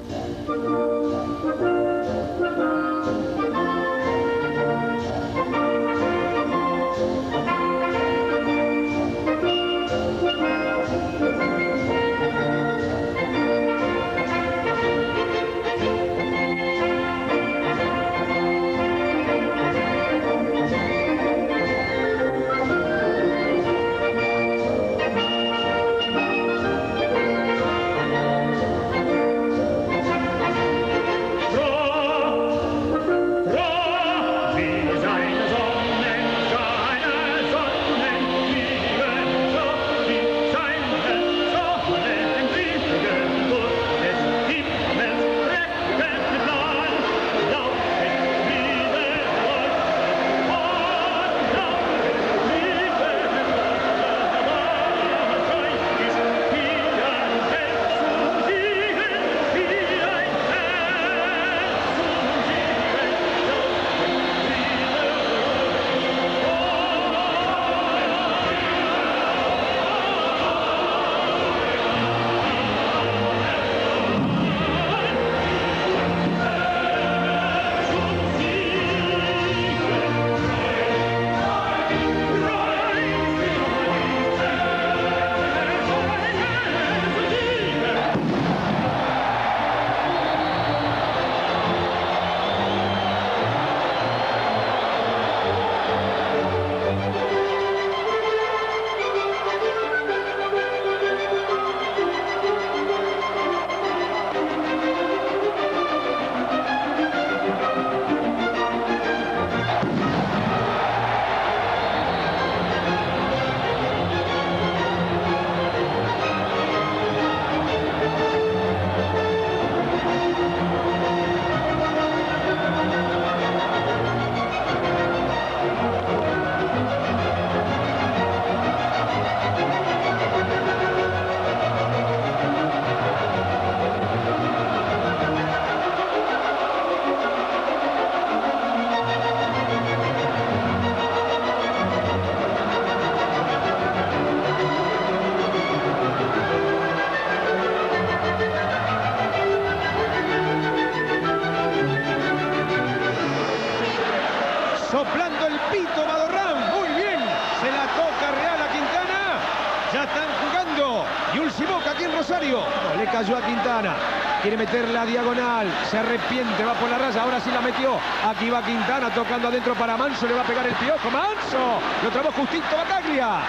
Meter la diagonal. Se arrepiente. Va por la raya. Ahora sí la metió. Aquí va Quintana tocando adentro para Manso. Le va a pegar el piojo. Manso. Lo trabó Justito Bataglia.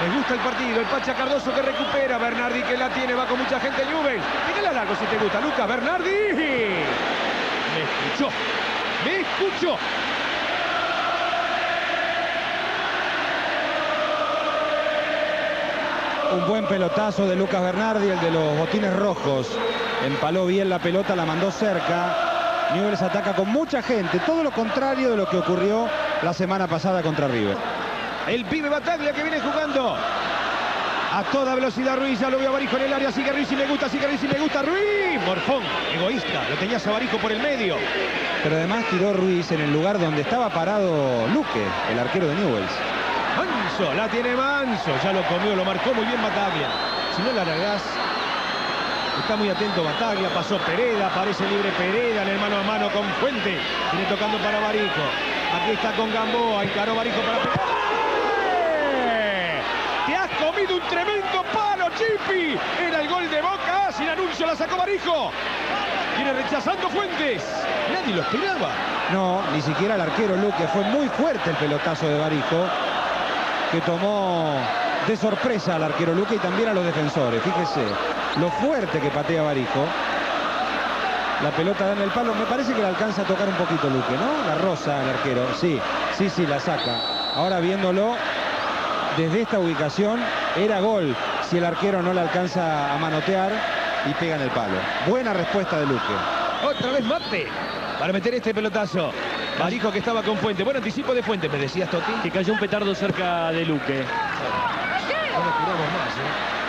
Les gusta el partido, el Pacha Cardoso que recupera, Bernardi que la tiene, va con mucha gente Newell's. Dígale largo si te gusta, Lucas Bernardi. Me escuchó, me escuchó. Un buen pelotazo de Lucas Bernardi, el de los botines rojos. Empaló bien la pelota, la mandó cerca. Newell's ataca con mucha gente, todo lo contrario de lo que ocurrió la semana pasada contra River. El pibe Bataglia que viene jugando. A toda velocidad Ruiz, ya lo veo a Barijo en el área, sigue Ruiz y le gusta, sigue Ruiz y le gusta Ruiz. Morfón, egoísta, lo tenía Sabarijo por el medio. Pero además tiró Ruiz en el lugar donde estaba parado Luque, el arquero de Newells. Manso, la tiene Manso, ya lo comió, lo marcó muy bien Bataglia. Si no la largás, está muy atento Bataglia, pasó Pereda, aparece libre Pereda en el mano a mano con Fuente. Viene tocando para Barijo. Aquí está con Gamboa, encaró Barijo para pegar. ¡Te has comido un tremendo palo, Chipi! Era el gol de Boca, sin anuncio la sacó Barijo. Viene rechazando Fuentes. Nadie lo esperaba. No, ni siquiera el arquero Luque. Fue muy fuerte el pelotazo de Barijo, que tomó de sorpresa al arquero Luque y también a los defensores. Fíjese, lo fuerte que patea Barijo. La pelota da en el palo. Me parece que le alcanza a tocar un poquito Luque, ¿no? La rosa el arquero. Sí, sí, sí, la saca. Ahora viéndolo desde esta ubicación, era gol si el arquero no le alcanza a manotear y pega en el palo. Buena respuesta de Luque. Otra vez Mate para meter este pelotazo. Barijo que estaba con Fuente. Buen anticipo de Fuente, me decías, Toti. Que cayó un petardo cerca de Luque. No nos tiramos más, ¿eh?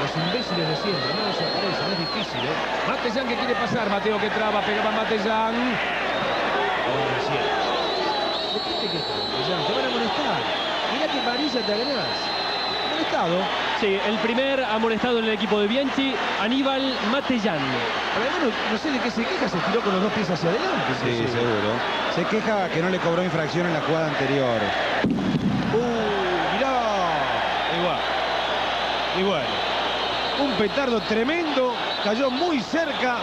Los imbéciles de siempre, no desaparecen, es difícil, ¿eh? Matellán que quiere pasar, Mateo que traba, pegaba Matellán. Ahora recién. ¿De qué te quejas, Matellán? Te van a molestar. Mirá que varilla te ganás. Molestado. Sí, el primer amonestado en el equipo de Bianchi, Aníbal Matellán. Pero además no, no sé de qué se queja, se tiró con los dos pies hacia adelante. Sí, seguro. Se queja que no le cobró infracción en la jugada anterior. Uh, mirá. Igual. Igual. Un petardo tremendo. Cayó muy cerca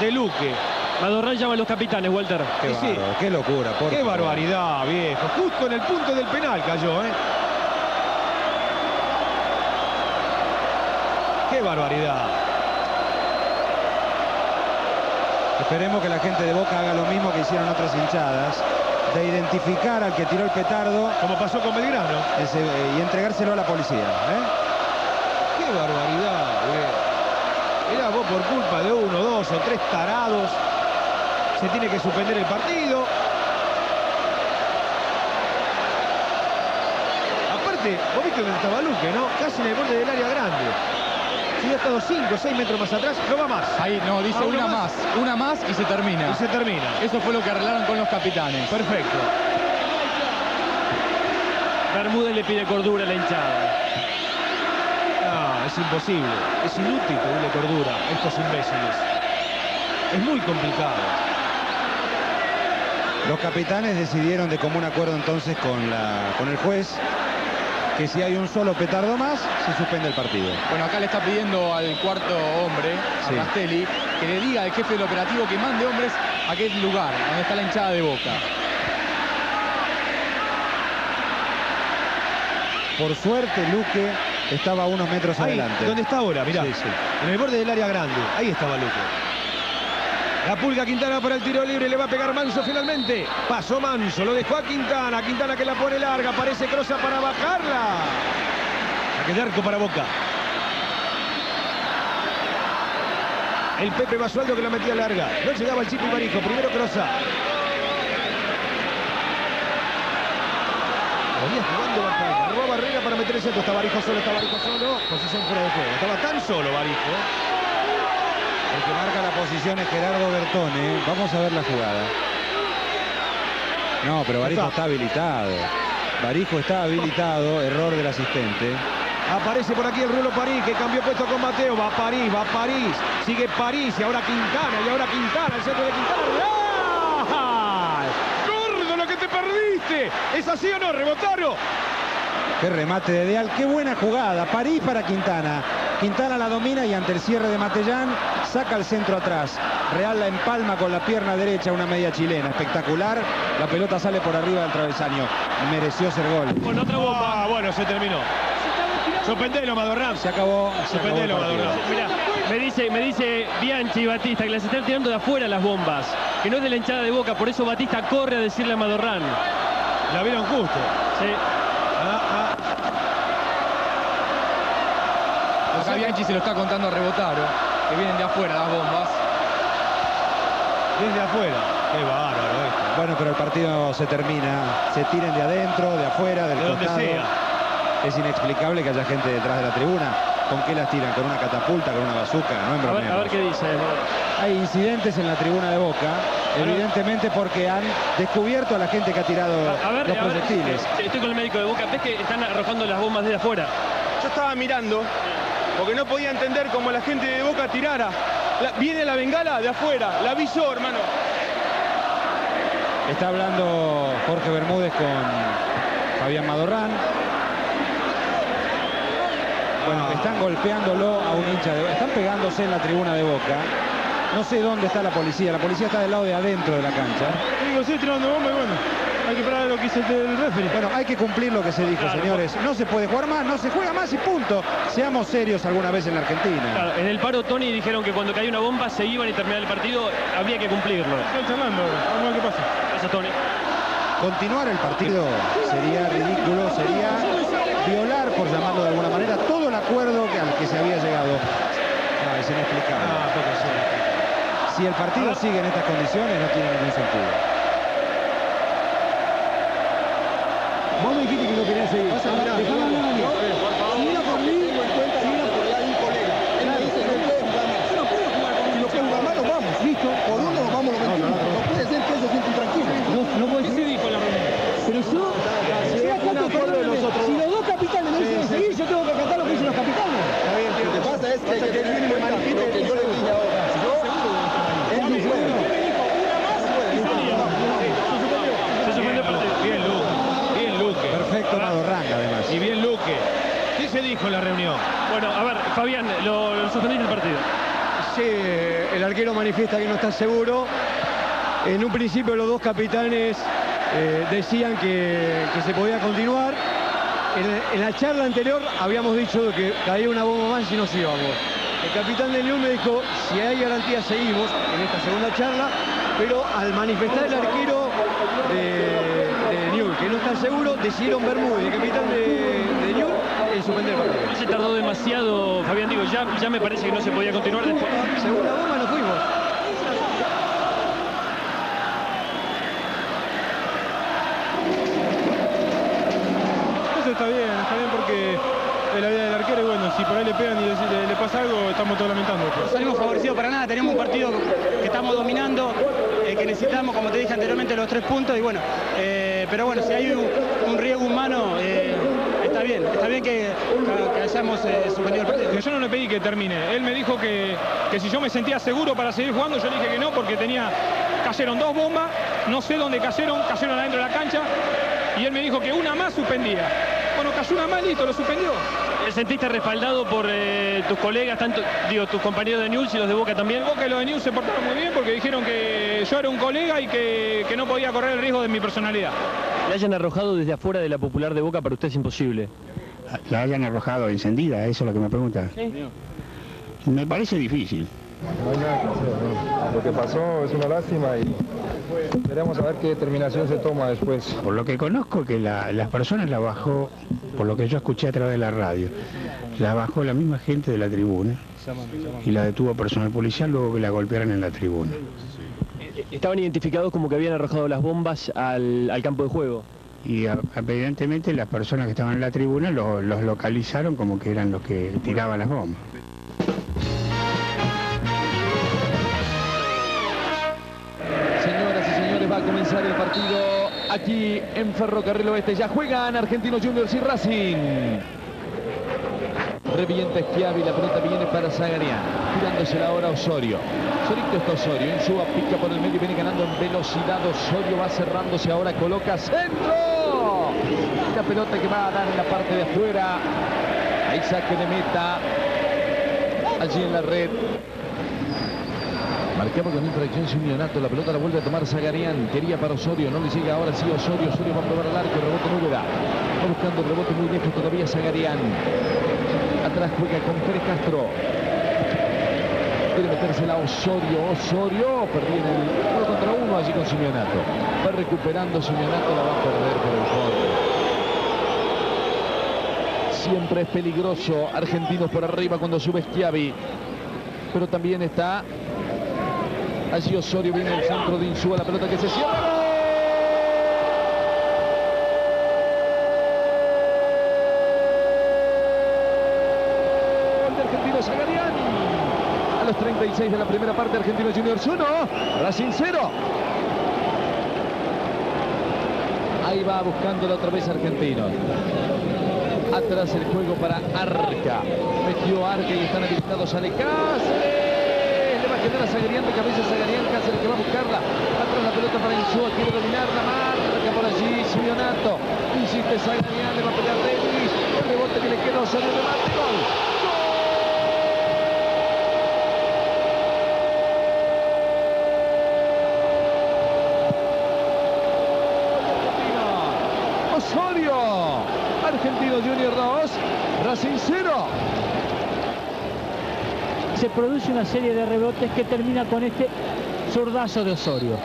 de Luque. Madorrán llama a los capitanes, Walter. Qué, sí. bárbaro, qué locura. por Qué favor. barbaridad, viejo. Justo en el punto del penal cayó, ¿eh? Qué barbaridad. Esperemos que la gente de Boca haga lo mismo que hicieron otras hinchadas, de identificar al que tiró el petardo Como pasó con Belgrano. ese, eh, y entregárselo a la policía. ¿eh? Qué barbaridad. Era vos por culpa de uno, dos o tres tarados. Se tiene que suspender el partido. Aparte, vos viste dónde estaba Luque, ¿no? Casi en el borde del área grande. Si hubiera estado 5 o 6 metros más atrás, no va más. Ahí, no, dice Ah, una más. una más y se termina. Y se termina. Eso fue lo que arreglaron con los capitanes. Perfecto. Bermúdez le pide cordura a la hinchada. Es imposible. Es inútil pedirle cordura a estos imbéciles. Es muy complicado. Los capitanes decidieron de común acuerdo entonces con, la, con el juez que si hay un solo petardo más, se suspende el partido. Bueno, acá le está pidiendo al cuarto hombre, a Sí. Castelli, que le diga al jefe del operativo que mande hombres a aquel lugar, donde está la hinchada de Boca. Por suerte, Luque estaba unos metros Ahí, adelante. ¿dónde está ahora? Mirá. Sí, sí. En el borde del área grande. Ahí estaba Luque. La pulga Quintana para el tiro libre. Le va a pegar Manso finalmente. Pasó Manso. Lo dejó a Quintana. Quintana que la pone larga. Parece Crosa para bajarla. Saque de arco para Boca. El Pepe Basualdo que la metía larga. No llegaba el Chipi Barijo. Primero Crosa. Venía jugando Bartolomé. Robó a Barrera para meter el centro. Está Barijo solo. Está Barijo solo. Posición fuera de juego. Estaba tan solo Barijo. El que marca la posición es Gerardo Bertone. Vamos a ver la jugada. No, pero Barijo Está. está habilitado. Barijo está habilitado, error del asistente. Aparece por aquí el Rulo París que cambió puesto con Mateo. Va París, va París. Sigue París y ahora Quintana. Y ahora Quintana. El centro de Quintana. ¡Gordo lo que te ¿Es así o no, Rebotaro? Qué remate de Deal, qué buena jugada. París para Quintana. Quintana la domina y ante el cierre de Matellán saca el centro atrás. Real la empalma con la pierna derecha, una media chilena. Espectacular. La pelota sale por arriba del travesaño. Mereció ser gol. Con otra bomba. Ah, bueno, se terminó. Suspendelo, Madorrán. Se acabó. Suspendelo. Madorrán. Mirá, me dice, me dice Bianchi y Batista que las están tirando de afuera las bombas, que no es de la hinchada de boca, por eso Batista corre a decirle a Madorrán. La vieron justo. Sí. Ah, ah. Acá Bianchi se lo está contando a Rebotaro, que vienen de afuera las bombas. Desde afuera. Qué bárbaro esto. Bueno, pero el partido se termina. Se tiren de adentro, de afuera, del De donde costado. sea. Es inexplicable que haya gente detrás de la tribuna. ¿Con qué las tiran? ¿Con una catapulta? ¿Con una bazuca? No A ver, a ver qué dice. Hay incidentes en la tribuna de Boca, evidentemente porque han descubierto a la gente que ha tirado A, a ver, los a ver, proyectiles. eh, estoy con el médico de boca. ¿Ves que están arrojando las bombas desde afuera? Yo estaba mirando porque no podía entender cómo la gente de Boca tirara. La- viene la bengala de afuera, la avisó, hermano. Está hablando Jorge Bermúdez con Fabián Madorrán. Bueno, están golpeándolo a un hincha de Boca. Están pegándose en la tribuna de Boca. No sé dónde está la policía. La policía está del lado de adentro de la cancha. Digo, estoy tirando bomba y bueno, hay que esperar a lo que dice el referee. Bueno, hay que cumplir lo que se dijo, Claro. señores. No se puede jugar más, no se juega más y punto. Seamos serios alguna vez en la Argentina. Claro, en el paro Tony dijeron que cuando caía una bomba se iban y terminaba el partido, habría que cumplirlo. Están charlando vamos a ver qué pasa. Gracias Tony. Continuar el partido sería ridículo, sería violar, por llamarlo de alguna manera, todo el acuerdo que- al que se había llegado. No, es inexplicable. Si el partido sigue en estas condiciones, no tiene ningún sentido. Vos me dijiste que no querías seguir. Hablar a mí. Si era por mí, si era por un colega. Él me dice, no puedo jugar más. Yo no puedo jugar con Si no puedo jugar más, nos vamos. Listo. Por uno nos vamos los 21. No puede ser que ellos se sienten tranquilos. No, no puede ser. dijo la reunión? Pero yo, si, si los dos capitanes me dicen seguir, yo tengo que acatar lo que dicen los capitanes. Está bien, lo que pasa es que hay que manifieste que yo le dije ahora. Yo, él no puede. Se suspendió el partido. Bien Luque, bien Luque. Perfecto Madorranga, además. Y bien Luque. ¿Qué se dijo en la reunión? Bueno, a ver, Fabián, lo, lo suspendiste el partido. Sí, el arquero manifiesta que no está seguro. En un principio los dos capitanes eh, decían que, que se podía continuar. En, en la charla anterior habíamos dicho que caía una bomba más y nos íbamos. El capitán de León me dijo, si hay garantía seguimos en esta segunda charla, pero al manifestar el arquero de, de Newell que no está seguro, decidieron Bermúdez, el capitán de, de Newell, en suspender el partido. No se tardó demasiado, Fabián, digo, ya, ya me parece que no se podía continuar después. Segunda bomba nos fuimos. Eso está bien, está bien porque es la vida del arquero y bueno, si por ahí le pegan y le, le pasa algo, estamos todos lamentando. No salimos favorecidos para nada, tenemos un partido que estamos dominando, eh, que necesitamos, como te dije anteriormente, los tres puntos y bueno, eh, pero bueno, si hay un, un riesgo humano, eh, está bien que, que- hayamos eh, suspendido el partido. Yo no le pedí que termine. Él me dijo que, que si yo me sentía seguro para seguir jugando, yo dije que no, porque tenía. Cayeron dos bombas, no sé dónde cayeron, cayeron adentro de la cancha. Y él me dijo que una más suspendía. Bueno, cayó una más, listo, lo suspendió. ¿Te sentiste respaldado por eh, tus colegas, tanto, digo, tus compañeros de News y los de Boca también? Boca y los de News se portaron muy bien porque dijeron que yo era un colega y que, que no podía correr el riesgo de mi personalidad. Le hayan arrojado desde afuera de la popular de Boca, para usted es imposible. la hayan arrojado encendida, eso es lo que me pregunta. Me parece difícil. No hay nada que hacer, ¿no? Lo que pasó es una lástima y esperemos a ver qué determinación se toma después. Por lo que conozco que la- las personas la bajó, por lo que yo escuché a través de la radio, la bajó la misma gente de la tribuna y la detuvo personal policial luego que la golpearan en la tribuna. Estaban identificados como que habían arrojado las bombas al, al campo de juego. Y a- evidentemente las personas que estaban en la tribuna lo- los localizaron como que eran los que tiraban las bombas. Aquí en Ferrocarril Oeste. Ya juegan Argentinos Juniors y Racing. Revienta Schiavi, la pelota viene para Zagarian. Tirándosela ahora Osorio. Solito está Osorio. Insúa pica por el medio, viene ganando en velocidad. Osorio va cerrándose ahora, coloca centro. La pelota que va a dar en la parte de afuera. Ahí saque de meta. Allí en la red. Marcaba con infracción Simeonato, la pelota la vuelve a tomar Zagarian, quería para Osorio, no le llega ahora sí Osorio, Osorio va a probar el arco, rebote en Úbeda, va buscando rebote muy lejos todavía Zagarian, atrás juega con Pérez Castro, quiere metérsela Osorio, Osorio, perdí en el uno contra uno allí con Simeonato, va recuperando Simeonato, la va a perder por el fondo. Siempre es peligroso, argentinos por arriba cuando sube Schiavi, pero también está Allí Osorio viene el centro de Insúa, la pelota que se cierra. Gol de Argentino Zagarian. A los 36 de la primera parte, Argentinos Juniors 1, Racing 0. Ahí va buscándolo otra vez Argentinos. Atrás el juego para Arca. Metió Arca y están habilitados a Cáceres. Le va a quedar a Zagarian de cabeza Zagarian. Cáceres que va a buscarla. Atrás la pelota para Insúa. Quiere dominarla. Marca por allí. Simeonato. Insiste Zagarian. Le va a pegar Davis. El rebote que le queda a Osorio. Remate. Gol. Argentinos Junior 2, Racing 0. Se produce una serie de rebotes que termina con este zurdazo de Osorio.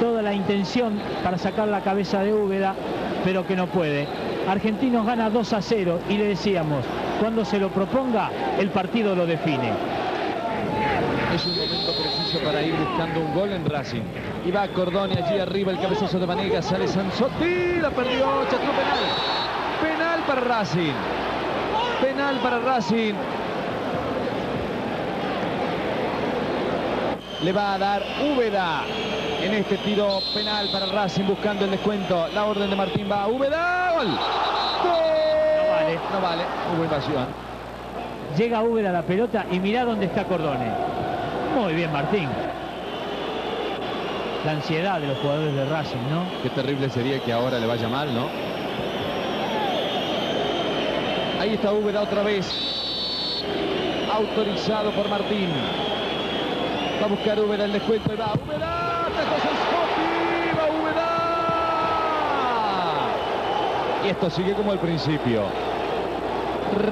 Toda la intención para sacar la cabeza de Úbeda, pero que no puede. Argentinos gana 2 a 0 y le decíamos, cuando se lo proponga, el partido lo define. Es un momento preciso para ir buscando un gol en Racing. Y va Cordoni allí arriba, el cabezazo de Vanegas, sale Sanzotti, la perdió, Chatru penal. Penal para Racing. Penal para Racing. Le va a dar Úbeda en este tiro penal para Racing buscando el descuento. La orden de Martín va a Úbeda. ¡Gol! ¡Gol! No vale, no vale. Hubo invasión. Llega Úbeda a la pelota y mirá dónde está Cordone. Muy bien, Martín. La ansiedad de los jugadores de Racing, ¿no? Qué terrible sería que ahora le vaya mal, ¿no? Ahí está Úbeda otra vez. Autorizado por Martín. Va a buscar Úbeda el descuento y va Úbeda. Y esto sigue como al principio.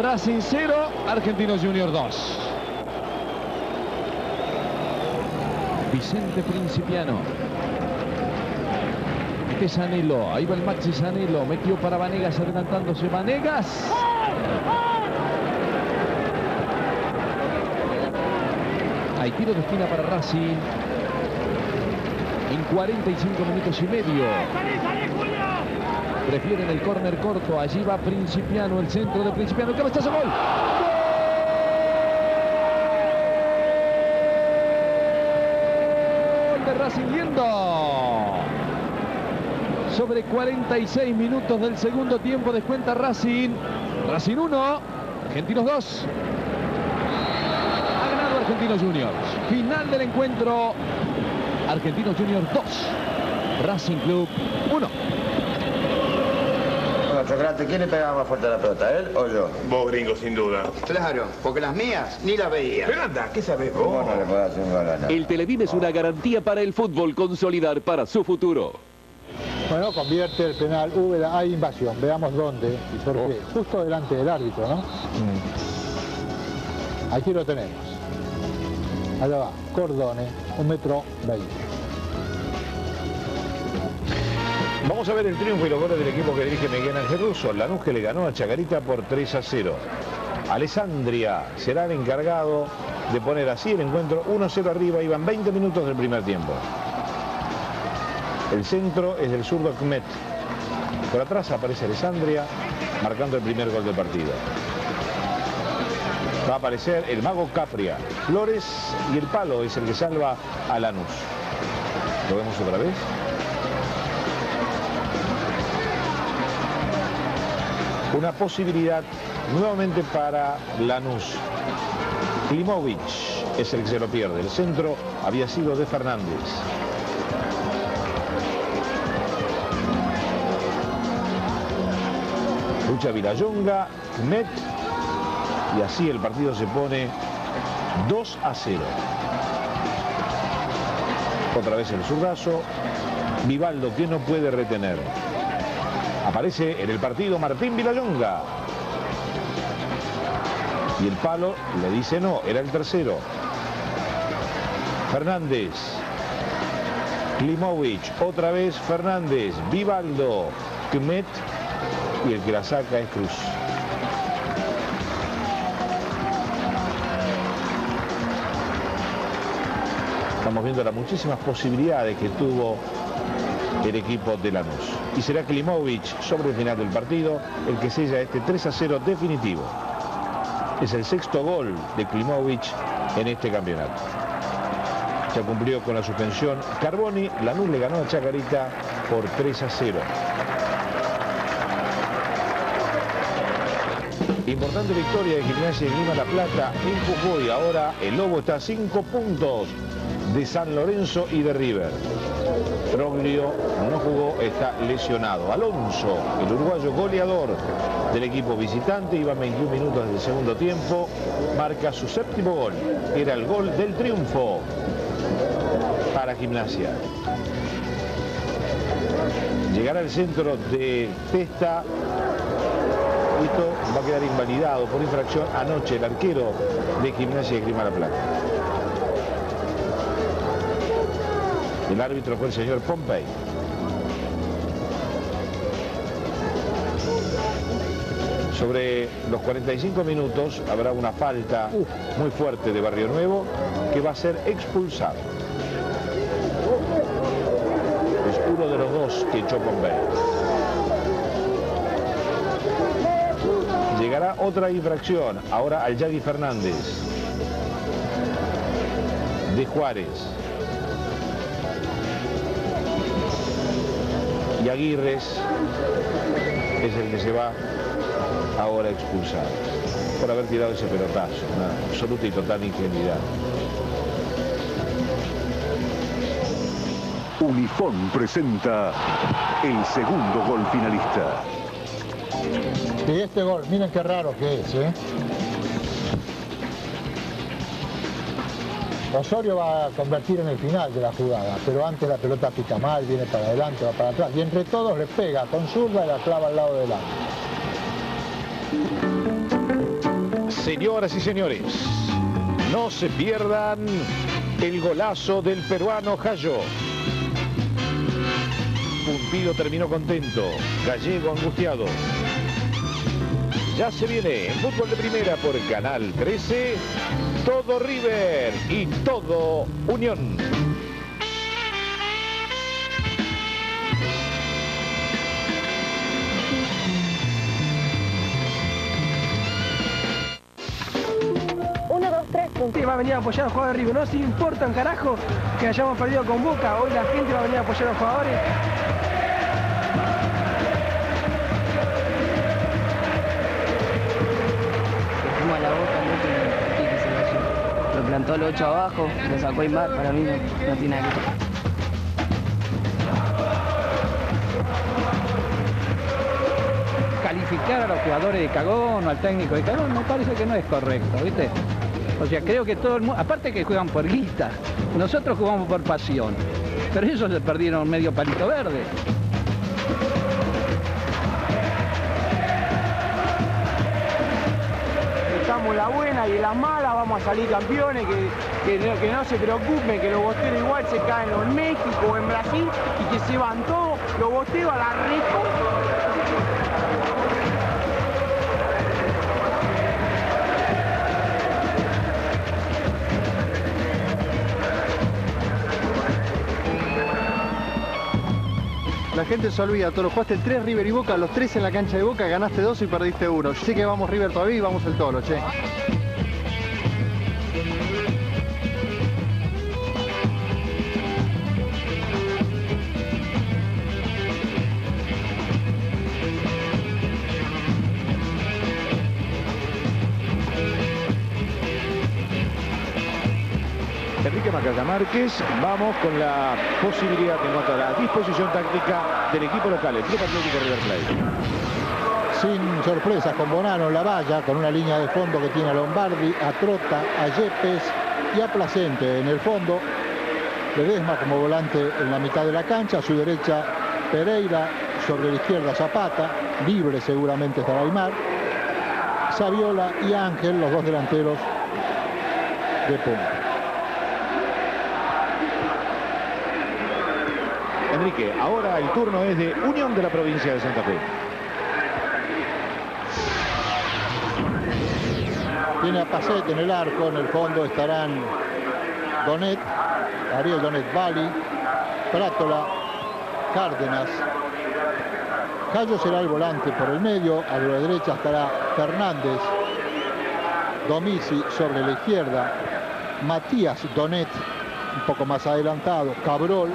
Racing 0, Argentinos Junior 2. Vicente Principiano. Este. Ahí va el Maxi Sanelo. Metió para Vanegas adelantándose. Vanegas. Hay tiro de esquina para Racing. En 45 minutos y medio. Prefieren el córner corto. Allí va Principiano, el centro de Principiano. ¡Cabezazo gol! Gol yendo. Sobre 46 minutos del segundo tiempo descuenta Racing. Racing 1, Argentinos 2. Argentinos Juniors. Final del encuentro. Argentinos Juniors 2. Racing Club 1. Bueno, Sócrates, ¿quién le pegaba más fuerte a la pelota, él o yo? Vos, gringo, sin duda. Claro, porque las mías ni las veía. Pero anda, ¿qué sabés vos? Vos no le podés hacer un gol a nadie. El Televín es una garantía para el fútbol consolidar para su futuro. Bueno, convierte el penal Úbeda, hay invasión, veamos dónde y por qué. Justo delante del árbitro, ¿no? Aquí lo tenemos. Allá va, Cordone, un metro veinte. Vamos a ver el triunfo y los goles del equipo que dirige Miguel Ángel Russo. Lanús que le ganó a Chacarita por 3 a 0. Alessandria será el encargado de poner así el encuentro 1-0 arriba. Iban 20 minutos del primer tiempo. El centro es del zurdo Kmet. Por atrás aparece Alessandria marcando el primer gol del partido. Va a aparecer el mago Capria. Flores y el palo es el que salva a Lanús. ¿Lo vemos otra vez? Una posibilidad nuevamente para Lanús. Klimovic es el que se lo pierde. El centro había sido de Fernández. Lucha Vilayonga, Met y así el partido se pone 2 a 0. Otra vez el zurdazo. Vivaldo que no puede retener. Aparece en el partido Martín Vilayonga. Y el palo le dice no, era el tercero. Fernández. Klimovic, otra vez Fernández. Vivaldo. Kmet. Y el que la saca es Cruz. Estamos viendo las muchísimas posibilidades que tuvo el equipo de Lanús. Y será Klimovic sobre el final del partido el que sella este 3 a 0 definitivo. Es el sexto gol de Klimovic en este campeonato. Ya cumplió con la suspensión Carboni, Lanús le ganó a Chacarita por 3 a 0. Importante victoria de Gimnasia de Lima La Plata en Jujuy. Ahora el Lobo está a 5 puntos de San Lorenzo y de River. Troglio no jugó, está lesionado. Alonso, el uruguayo goleador del equipo visitante, iba 21 minutos del segundo tiempo, marca su séptimo gol. Era el gol del triunfo para Gimnasia. Llegará al centro de Testa circuito va a quedar invalidado por infracción anoche el arquero de Gimnasia de Grima La Plata. El árbitro fue el señor Pompey. Sobre los 45 minutos habrá una falta muy fuerte de Barrio Nuevo que va a ser expulsado. Es uno de los dos que echó Pompey. Llegará otra infracción, ahora al Yagui Fernández. De Juárez. Y Aguirres es el que se va ahora expulsado por haber tirado ese pelotazo. Una absoluta y total ingenuidad. Unifón presenta el segundo gol finalista. Y este gol, miren qué raro que es, ¿eh? Osorio va a convertir en el final de la jugada, pero antes la pelota pica mal, viene para adelante, va para atrás, y entre todos le pega con zurda y la clava al lado del arco. Señoras y señores, no se pierdan el golazo del peruano Jayo. Pumpido terminó contento, Gallego angustiado. Ya se viene en fútbol de primera por Canal 13, todo River y todo Unión. Uno, dos, tres, puntos. va a venir a apoyar a los jugadores de River. No se importa un carajo que hayamos perdido con Boca. Hoy la gente va a venir a apoyar a los jugadores. Plantó el 8 abajo, lo sacó Aymar, para mí no, no tiene nada que ver. Calificar a los jugadores de cagón o al técnico de cagón me parece que no es correcto, ¿viste? O sea, creo que todo el mundo, aparte que juegan por guita, nosotros jugamos por pasión, pero ellos se perdieron medio palito verde. La buena y la mala, vamos a salir campeones, que, que, no, se preocupen, que los boteros igual se caen en México o en Brasil y que se van todos los boteros a la rico. La gente se olvida, Toro, jugaste 3 River y Boca, los 3 en la cancha de Boca, ganaste 2 y perdiste 1. Yo sé que vamos River todavía y vamos el Toro, che. Márquez, vamos con la posibilidad en cuanto la disposición táctica del equipo local, el Club Atlético River Plate. Sin sorpresas, con Bonano en la valla, con una línea de fondo que tiene a Lombardi, a Trota, a Yepes y a Placente en el fondo. Ledesma como volante en la mitad de la cancha, a su derecha Pereira, sobre la izquierda Zapata, libre seguramente estará Aymar, Saviola y Ángel, los dos delanteros de punta. Enrique, ahora el turno es de Unión de la provincia de Santa Fe. Tiene a Pacet en el arco, en el fondo estarán Donet, Ariel Donet Bali, Prátola, Cárdenas. Cayo será el volante por el medio, a la derecha estará Fernández, Domisi sobre la izquierda, Matías Donet un poco más adelantado, Cabrol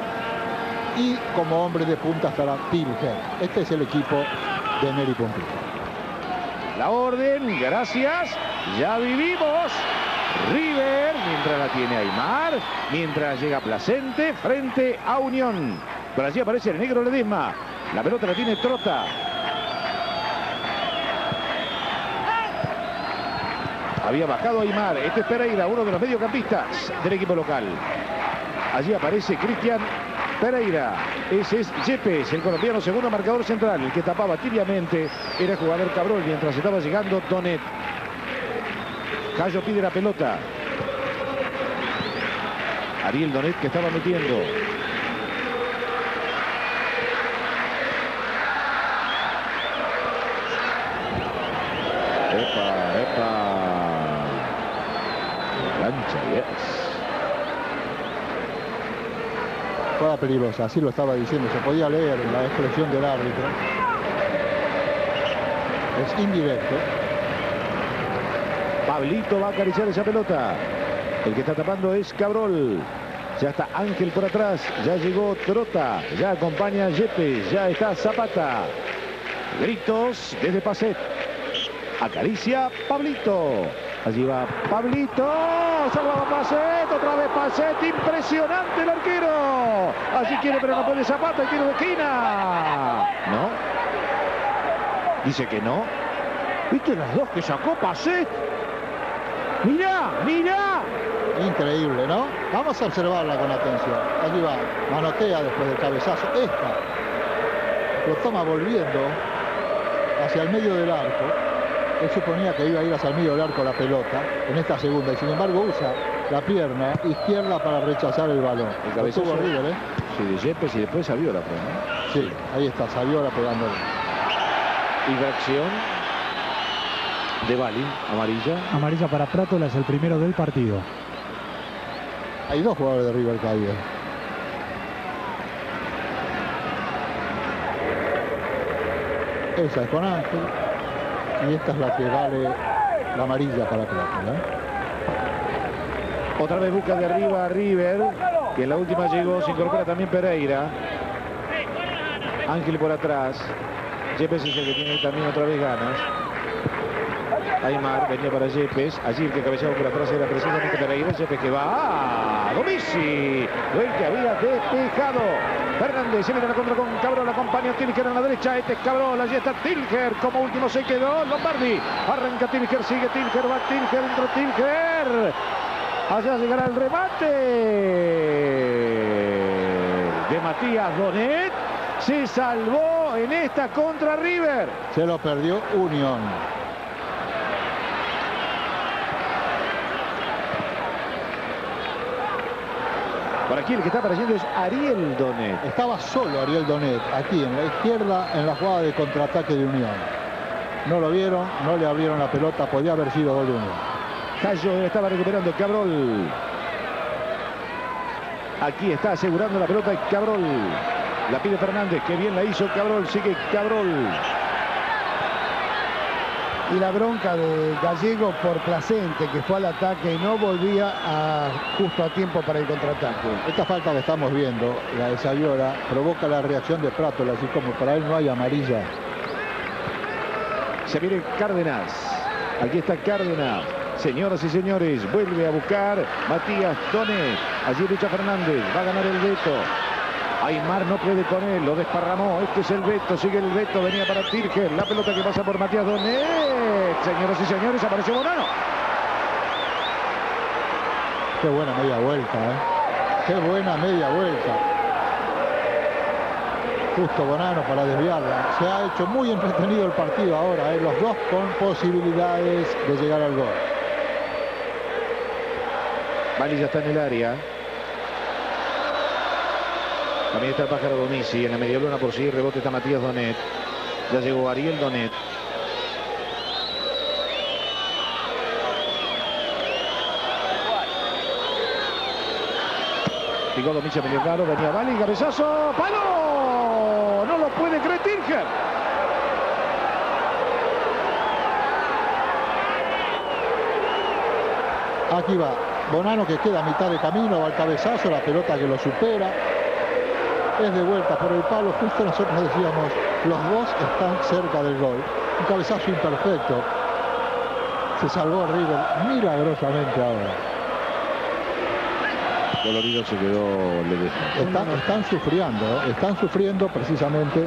y como hombre de punta estará Pilger. Este es el equipo de Neri Pompeo. La orden, gracias. Ya vivimos. River, mientras la tiene Aymar, mientras llega Placente frente a Unión. Por allí aparece el negro Ledesma. La pelota la tiene Trota. Había bajado Aymar. Este es Pereira, uno de los mediocampistas del equipo local. Allí aparece Cristian Pereira. Ese es Yepes, el colombiano segundo marcador central. El que tapaba tibiamente era jugador Cabrol mientras estaba llegando Donet. Cayo pide la pelota. Ariel Donet que estaba metiendo. Epa, epa. Cancha, yes. Peligrosa, así lo estaba diciendo, se podía leer la expresión del árbitro. Es indirecto. Pablito va a acariciar esa pelota. El que está tapando es Cabrol. Ya está Ángel por atrás. Ya llegó Trota. Ya acompaña Yepes. Ya está Zapata. Gritos desde Pacet. Acaricia Pablito. Allí va Pablito. Otra vez Pacet. Impresionante el arquero. Allí quiere pero no puede Zapata. Y tiro de esquina. No. Dice que no. ¿Viste las dos que sacó Pacet? Mirá, mirá. Increíble, ¿no? Vamos a observarla con atención. Allí va, manotea después del cabezazo. Esta lo toma volviendo hacia el medio del arco. Él suponía que iba a ir hacia el medio del arco la pelota en esta segunda y sin embargo usa la pierna izquierda para rechazar el balón. El cabezazo River, ¿eh? sí, de Yepes y después Saviola fue, ¿no? Sí, ahí está, Saviola pegándole. Infracción de Bali, amarilla. Amarilla para Prátola es el primero del partido. Hay dos jugadores de River caídos. Esa es con Ángel. Y esta es la que vale la amarilla para Prátola. ¿eh? Otra vez busca de arriba a River, que en la última llegó, se incorpora también Pereira. Ángel por atrás. Yepes es el que tiene también otra vez ganas. Aymar venía para Yepes. Allí que cabeceaba por atrás era precisamente Pereira. Yepes que va a Domici. El que había despejado. Fernández se viene a la contra con Cabrol. Acompaña a Tilger en la derecha. Este es Cabrol. Allí está Tilger. Como último se quedó Lombardi. Arranca Tilger. Sigue Tilger. Va Tilger. Entra Tilger. Allá llegará el remate de Matías Donet. Se salvó en esta contra River. Se lo perdió Unión. Por aquí el que está apareciendo es Ariel Donet. Estaba solo Ariel Donet, aquí en la izquierda, en la jugada de contraataque de Unión. No lo vieron, no le abrieron la pelota, podía haber sido gol de Unión. Cayo estaba recuperando Cabrol. Aquí está asegurando la pelota Cabrol. La pide Fernández, que bien la hizo Cabrol, sigue Cabrol. Y la bronca de Gallego por Placente, que fue al ataque y no volvía a, justo a tiempo para el contraataque. Esta falta que estamos viendo, la de Saviola, provoca la reacción de Prátola, así como para él no hay amarilla. Se viene Cárdenas. Aquí está Cárdenas. Señoras y señores, vuelve a buscar Matías Donet. Allí lucha Fernández. Va a ganar el veto. Aymar no puede con él, lo desparramó. Este es el veto, sigue el veto. Venía para Tirger. La pelota que pasa por Matías Donet. Señoras y señores, apareció Bonano. Qué buena media vuelta, ¿eh? Qué buena media vuelta. Justo Bonano para desviarla. Se ha hecho muy entretenido el partido ahora, ¿eh? los dos con posibilidades de llegar al gol. Bali ya está en el área. También está el pájaro Domisi en la media luna por seguir rebote está Matías Donet. Ya llegó Ariel Donet. Picó Domisi medio claro, venía Bali, cabezazo, ¡palo! No lo puede creer Tirger. Aquí va Bonano que queda a mitad de camino, va al cabezazo, la pelota que lo supera. Es de vuelta por el palo, justo nosotros decíamos, los dos están cerca del gol. Un cabezazo imperfecto. Se salvó River milagrosamente ahora. Colorido se quedó Ledesma. Están, están sufriendo, ¿eh? están sufriendo precisamente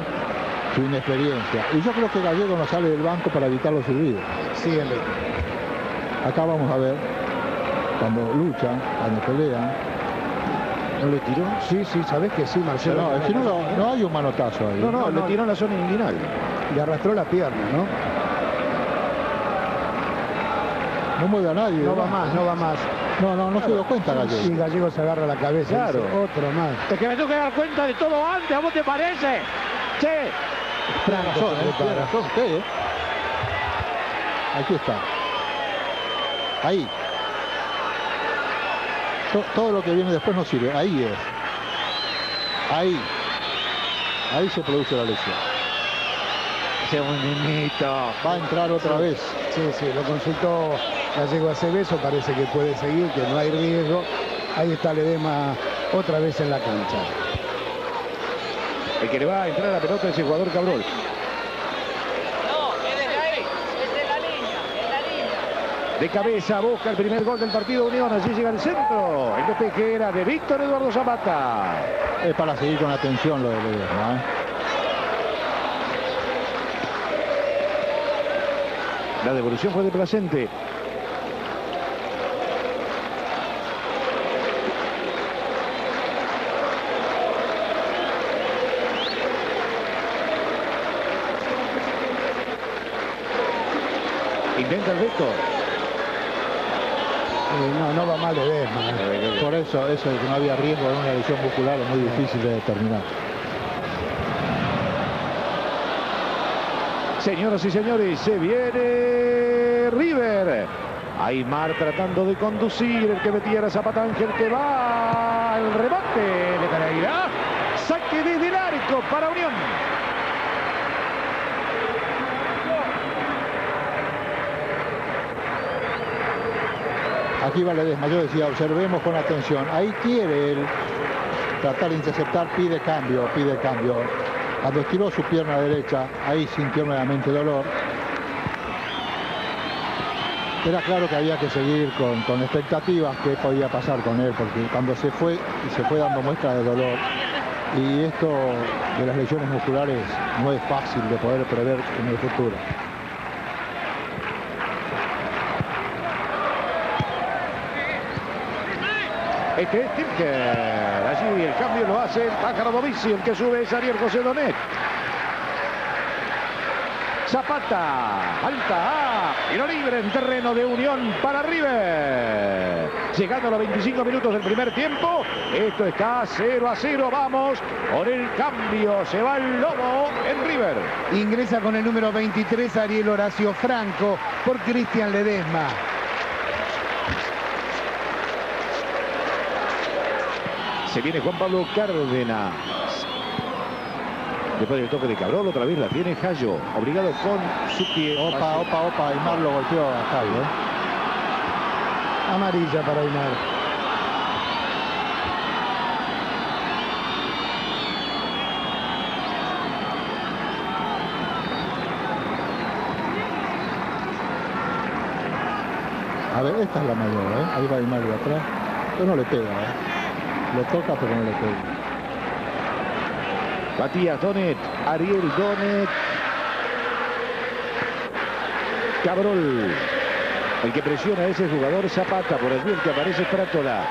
su inexperiencia. Y yo creo que Gallego no sale del banco para evitar los silbidos. Sí. Acá vamos a ver cuando luchan, cuando pelean. ¿No le tiró? Sí, sí, sabés que sí, Marcelo. No, es que no, lo- no hay un manotazo ahí. No, no, le tiró en la zona inguinal. Le arrastró la pierna, ¿no? No mueve a nadie. No va más, no va más. No, no, no se dio cuenta Gallego. Y Gallego se agarra la cabeza. Claro. dice, Otro más. Es que me tengo que dar cuenta de todo antes, ¿a vos te parece? Che, Tiene razón, ¿eh? Tiene razón usted, ¿eh? Aquí está. Ahí. To- todo lo que viene después no sirve. Ahí es. Ahí. Ahí se produce la lesión. Va a entrar otra vez. Sí, sí, lo consultó Gallego Aceveso, parece que puede seguir, que no hay riesgo. Ahí está Ledema otra vez en la cancha. El que le va a entrar a la pelota es el jugador Cabrol. No, es desde ahí, es de la línea, es la línea. De cabeza busca el primer gol del partido Unión. Allí llega el centro. El despeje era de Víctor Eduardo Zapata. Es para seguir con atención lo de Ledesma, ¿eh? La devolución fue de Placente. Intenta el Víctor. Eh, no, no va mal Ledesma. ¿eh? Por eso, eso de que no había riesgo de una lesión muscular es muy difícil de determinar. Señoras y señores, se viene River. Aymar tratando de conducir, el que metía era Zapata Ángel que va al remate de Pereira. Saque desde el arco para Unión. Aquí va Ledesma, yo decía, observemos con atención. Ahí quiere él tratar de interceptar, pide cambio, pide cambio. Cuando estiró su pierna derecha, ahí sintió nuevamente dolor. Era claro que había que seguir con, expectativas qué podía pasar con él, porque cuando se fue, se fue dando muestras de dolor. Y esto de las lesiones musculares no es fácil de poder prever en el futuro. Este es Timker. Allí el cambio lo hace el pájaro Dovici. El que sube es Ariel José Donet. Zapata, alta, tiro libre en terreno de Unión para River. Llegando a los 25 minutos del primer tiempo, esto está 0 a 0, vamos, por el cambio, se va el Lobo en River. Ingresa con el número 23 Ariel Horacio Franco por Cristian Ledesma. Se viene Juan Pablo Cárdenas. Después del toque de Cabrol, otra vez la tiene Jayo, obligado con su pie. Opa, opa, opa, Aymar lo golpeó a ¿eh? Amarilla para Aymar. A ver, esta es la mayor, ¿eh? Ahí va Aymar de atrás. Pero no le pega, ¿eh? Le toca, pero no le pega. Matías Donet, Ariel Donet. Cabrol. El que presiona es el jugador Zapata. Por el que aparece Prátola.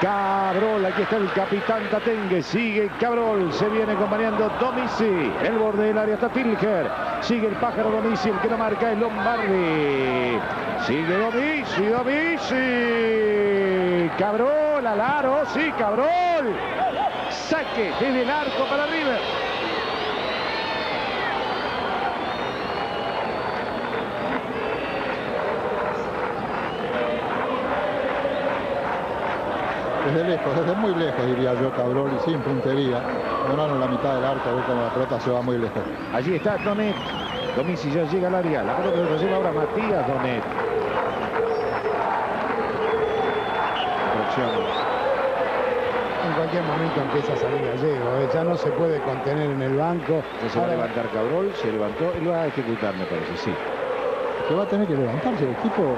Cabrol, aquí está el capitán Tatengue. Sigue Cabrol. Se viene acompañando Domici. El borde del área está Tilger. Sigue el pájaro Domici. El que lo marca es Lombardi. Sigue Domici, Domici. Cabrol al aro. Sí, Cabrol. Saque desde el arco para River. Desde lejos, desde muy lejos diría yo, Cabrol, y sin puntería. Donaron la mitad del arco, a ver cómo la pelota se va muy lejos. Allí está Donet. Domici ya llega al área. La pelota se lo lleva ahora Matías Donet. En cualquier momento empieza a salir Gallego. ¿eh? Ya no se puede contener en el banco. Se va a levantar Cabrol, se levantó y lo va a ejecutar, me parece, sí. Que va a tener que levantarse el equipo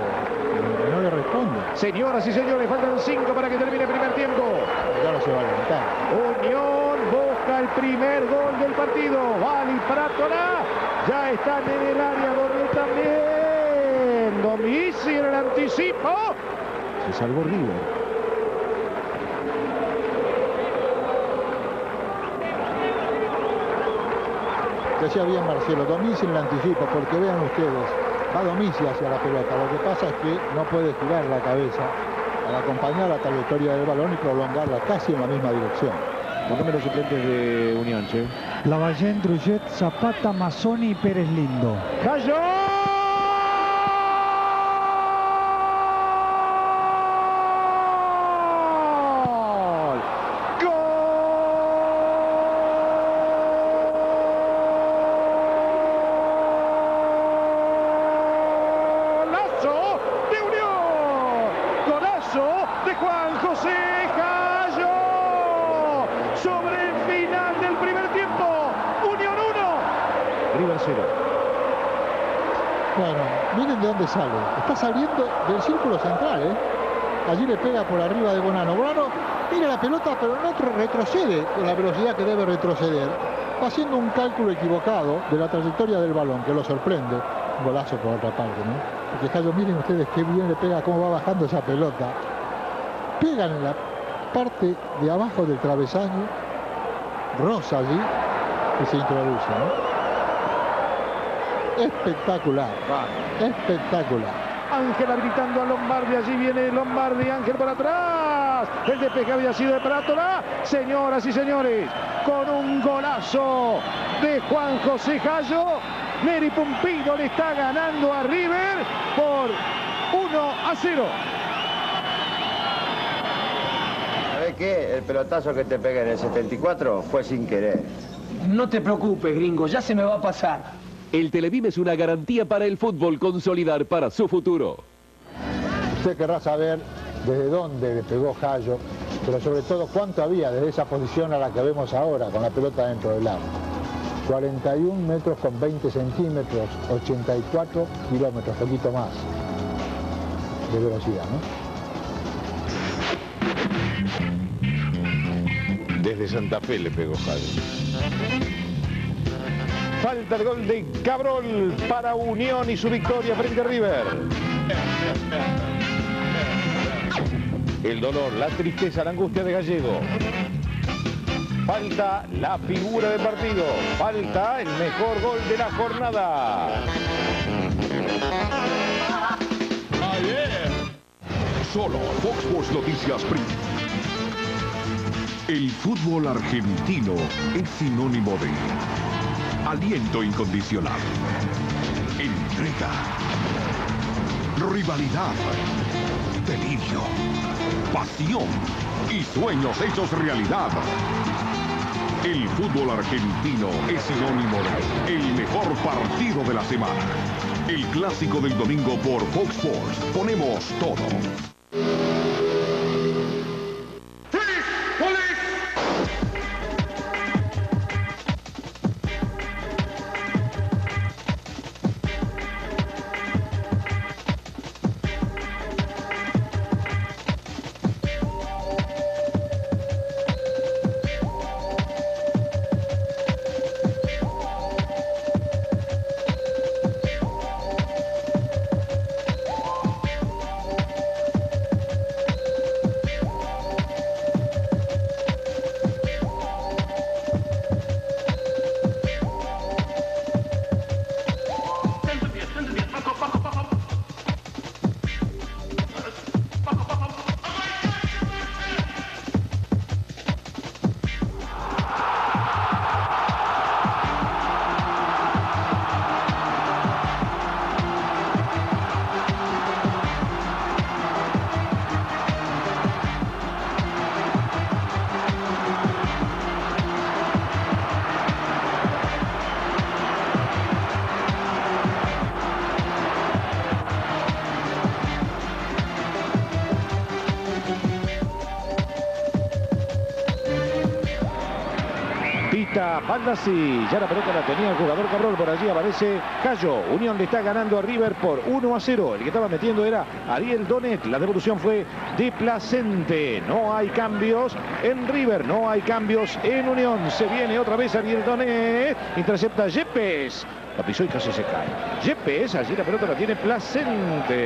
que no le responde. Señoras y señores, faltan cinco para que termine el primer tiempo. Ya no se va a levantar. Unión busca el primer gol del partido. Vali Prátola. Ya están en el área, Borré también. Domici en el anticipo. Se salvó River. Decía bien Marcelo, Domici en el anticipo, porque vean ustedes, va Domici hacia la pelota. Lo que pasa es que no puede girar la cabeza al acompañar la trayectoria del balón y prolongarla casi en la misma dirección. Póngame los suplentes de Unión, che. Lavallén, Druyet, Zapata, Mazzoni y Pérez Lindo. ¡Cayó! ¡Golazo de Unión! ¡Golazo de Juan José Gallo! Sobre el final del primer tiempo. Unión 1. River 0. Bueno, miren de dónde sale. Está saliendo del círculo central, ¿eh? Allí le pega por arriba de Bonano. Bonano mira la pelota, pero no re- retrocede con la velocidad que debe retroceder. Va haciendo un cálculo equivocado de la trayectoria del balón, que lo sorprende. Un golazo por otra parte, ¿no? Porque Cayo, miren ustedes qué bien le pega, cómo va bajando esa pelota. Pegan en la parte de abajo del travesaño, rosa allí, y se introduce, ¿no? Espectacular, espectacular. Ángel habilitando a Lombardi, allí viene Lombardi, Ángel para atrás. El despeje había sido de Prátola. Señoras y señores, con un golazo de Juan José Gallo, Neri Pumpido le está ganando a River por 1 a 0. ¿Sabes qué? El pelotazo que te pegué en el 74 fue sin querer. No te preocupes, gringo, ya se me va a pasar. El Televín es una garantía para el fútbol consolidar para su futuro. Usted querrá saber desde dónde le pegó Jallo, pero sobre todo cuánto había desde esa posición a la que vemos ahora, con la pelota dentro del arco. 41 metros con 20 centímetros, 84 kilómetros, poquito más de velocidad, ¿no? Desde Santa Fe le pegó Javi. Falta el gol de Cabrol para Unión y su victoria frente a River. El dolor, la tristeza, la angustia de Gallego. Falta la figura del partido. Falta el mejor gol de la jornada. Solo Fox Sports Noticias. El fútbol argentino es sinónimo de aliento incondicional, entrega, rivalidad, delirio, pasión y sueños hechos realidad. El fútbol argentino es sinónimo de el mejor partido de la semana. El clásico del domingo por Fox Sports. Ponemos todo. Baldassi, ya la pelota la tenía el jugador Cabrol, por allí aparece Cayo, Unión le está ganando a River por 1 a 0, el que estaba metiendo era Ariel Donet, la devolución fue de Placente, no hay cambios en River, no hay cambios en Unión, se viene otra vez Ariel Donet, intercepta Yepes, la pisó y casi se cae, Yepes, allí la pelota la tiene Placente,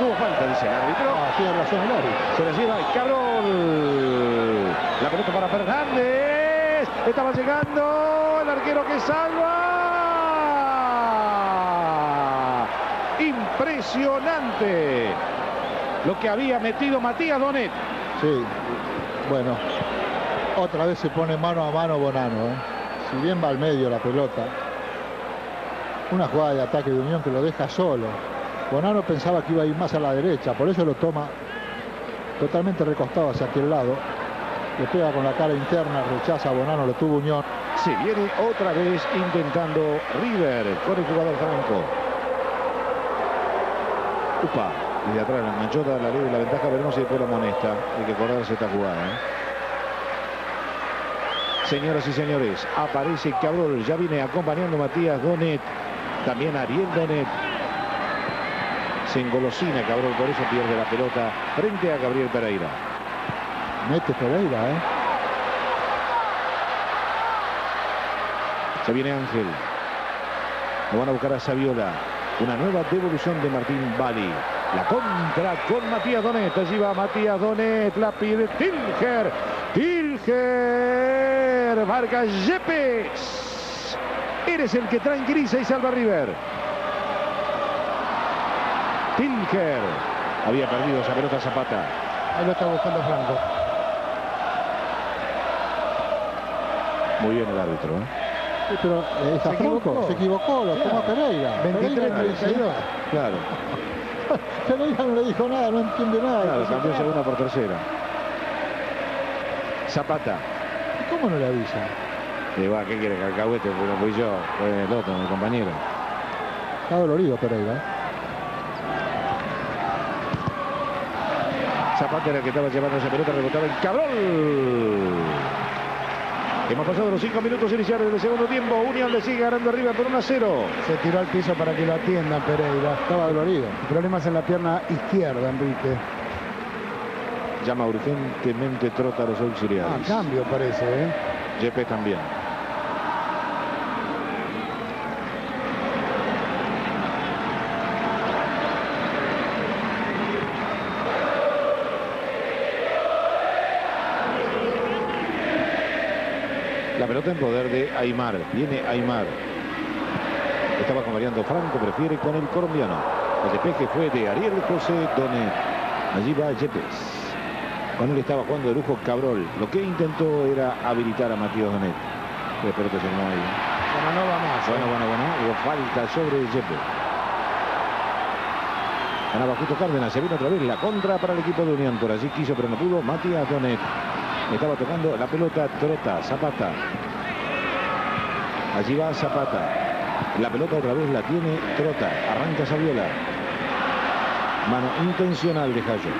tuvo falta dice el árbitro, Ah, tiene razón el árbitro. se la lleva el Cabrol. La pelota para Fernández. Estaba llegando el arquero que salva. Impresionante lo que había metido Matías Donet. Sí, bueno, otra vez se pone mano a mano Bonano. ¿eh? Si bien va al medio la pelota, una jugada de ataque de Unión que lo deja solo. Bonano pensaba que iba a ir más a la derecha, por eso lo toma totalmente recostado hacia aquel lado. Le pega con la cara interna, rechaza Bonano, lo tuvo Unión. Se viene otra vez intentando River con el jugador Franco. Upa, y de atrás la manchota la ley la ventaja, veremos si después lo amonesta. Hay que acordarse esta jugada. ¿eh? Señoras y señores, aparece Cabrol, ya viene acompañando Matías Donet, también Ariel Donet. Se engolosina Cabrol, por eso pierde la pelota frente a Gabriel Pereira. Mete Pereira, ¿eh? Se viene Ángel. Lo van a buscar a Saviola. Una nueva devolución de Martín Bali. La contra con Matías Donet. Allí va Matías Donet. La pide Tilger. Tilger. Marca Yepes. Eres el que tranquiliza y salva a River. Tilger. Había perdido esa pelota Zapata. Ahí lo está buscando Franco. Muy bien el árbitro. ¿eh? Sí, pero eh, está Se equivocó. se equivocó, lo toma Pereira. 23, Pereira no dice 32. nada. Claro. Pereira no le dijo nada, no entiende nada. Claro, cambió segunda por tercera. Zapata. ¿Cómo no le avisa? Y va, ¿qué quiere? Cacahuete, pero fui yo, fue el otro, mi compañero. Está dolorido Pereira. ¿eh? Zapata era el que estaba llevando esa pelota, rebotaba el cabrón. Hemos pasado los cinco minutos iniciales del segundo tiempo. Unión le sigue ganando arriba por 1 a 0. Se tiró al piso para que lo atiendan Pereira. Estaba dolorido. Problemas en la pierna izquierda, Enrique. Llama urgentemente Trota a los Ah, auxiliares. cambio parece, ¿eh? Yepes también. La pelota en poder de Aymar. Viene Aymar. Estaba acompañando Franco, prefiere con el colombiano. El despeje fue de Ariel José Donet. Allí va Yepes. Con él estaba jugando de lujo Cabrol. Lo que intentó era habilitar a Matías Donet. La pelota se ahí. Bueno, no va más. Bueno, bueno, bueno. Hubo falta sobre Yepes. Ganaba justo Cárdenas. Se vino otra vez la contra para el equipo de Unión. Por allí quiso, pero no pudo. Matías Donet. Estaba tocando la pelota Trota. Zapata. Allí va Zapata. La pelota otra vez la tiene Trota. Arranca Saviola. Mano intencional de Jayo.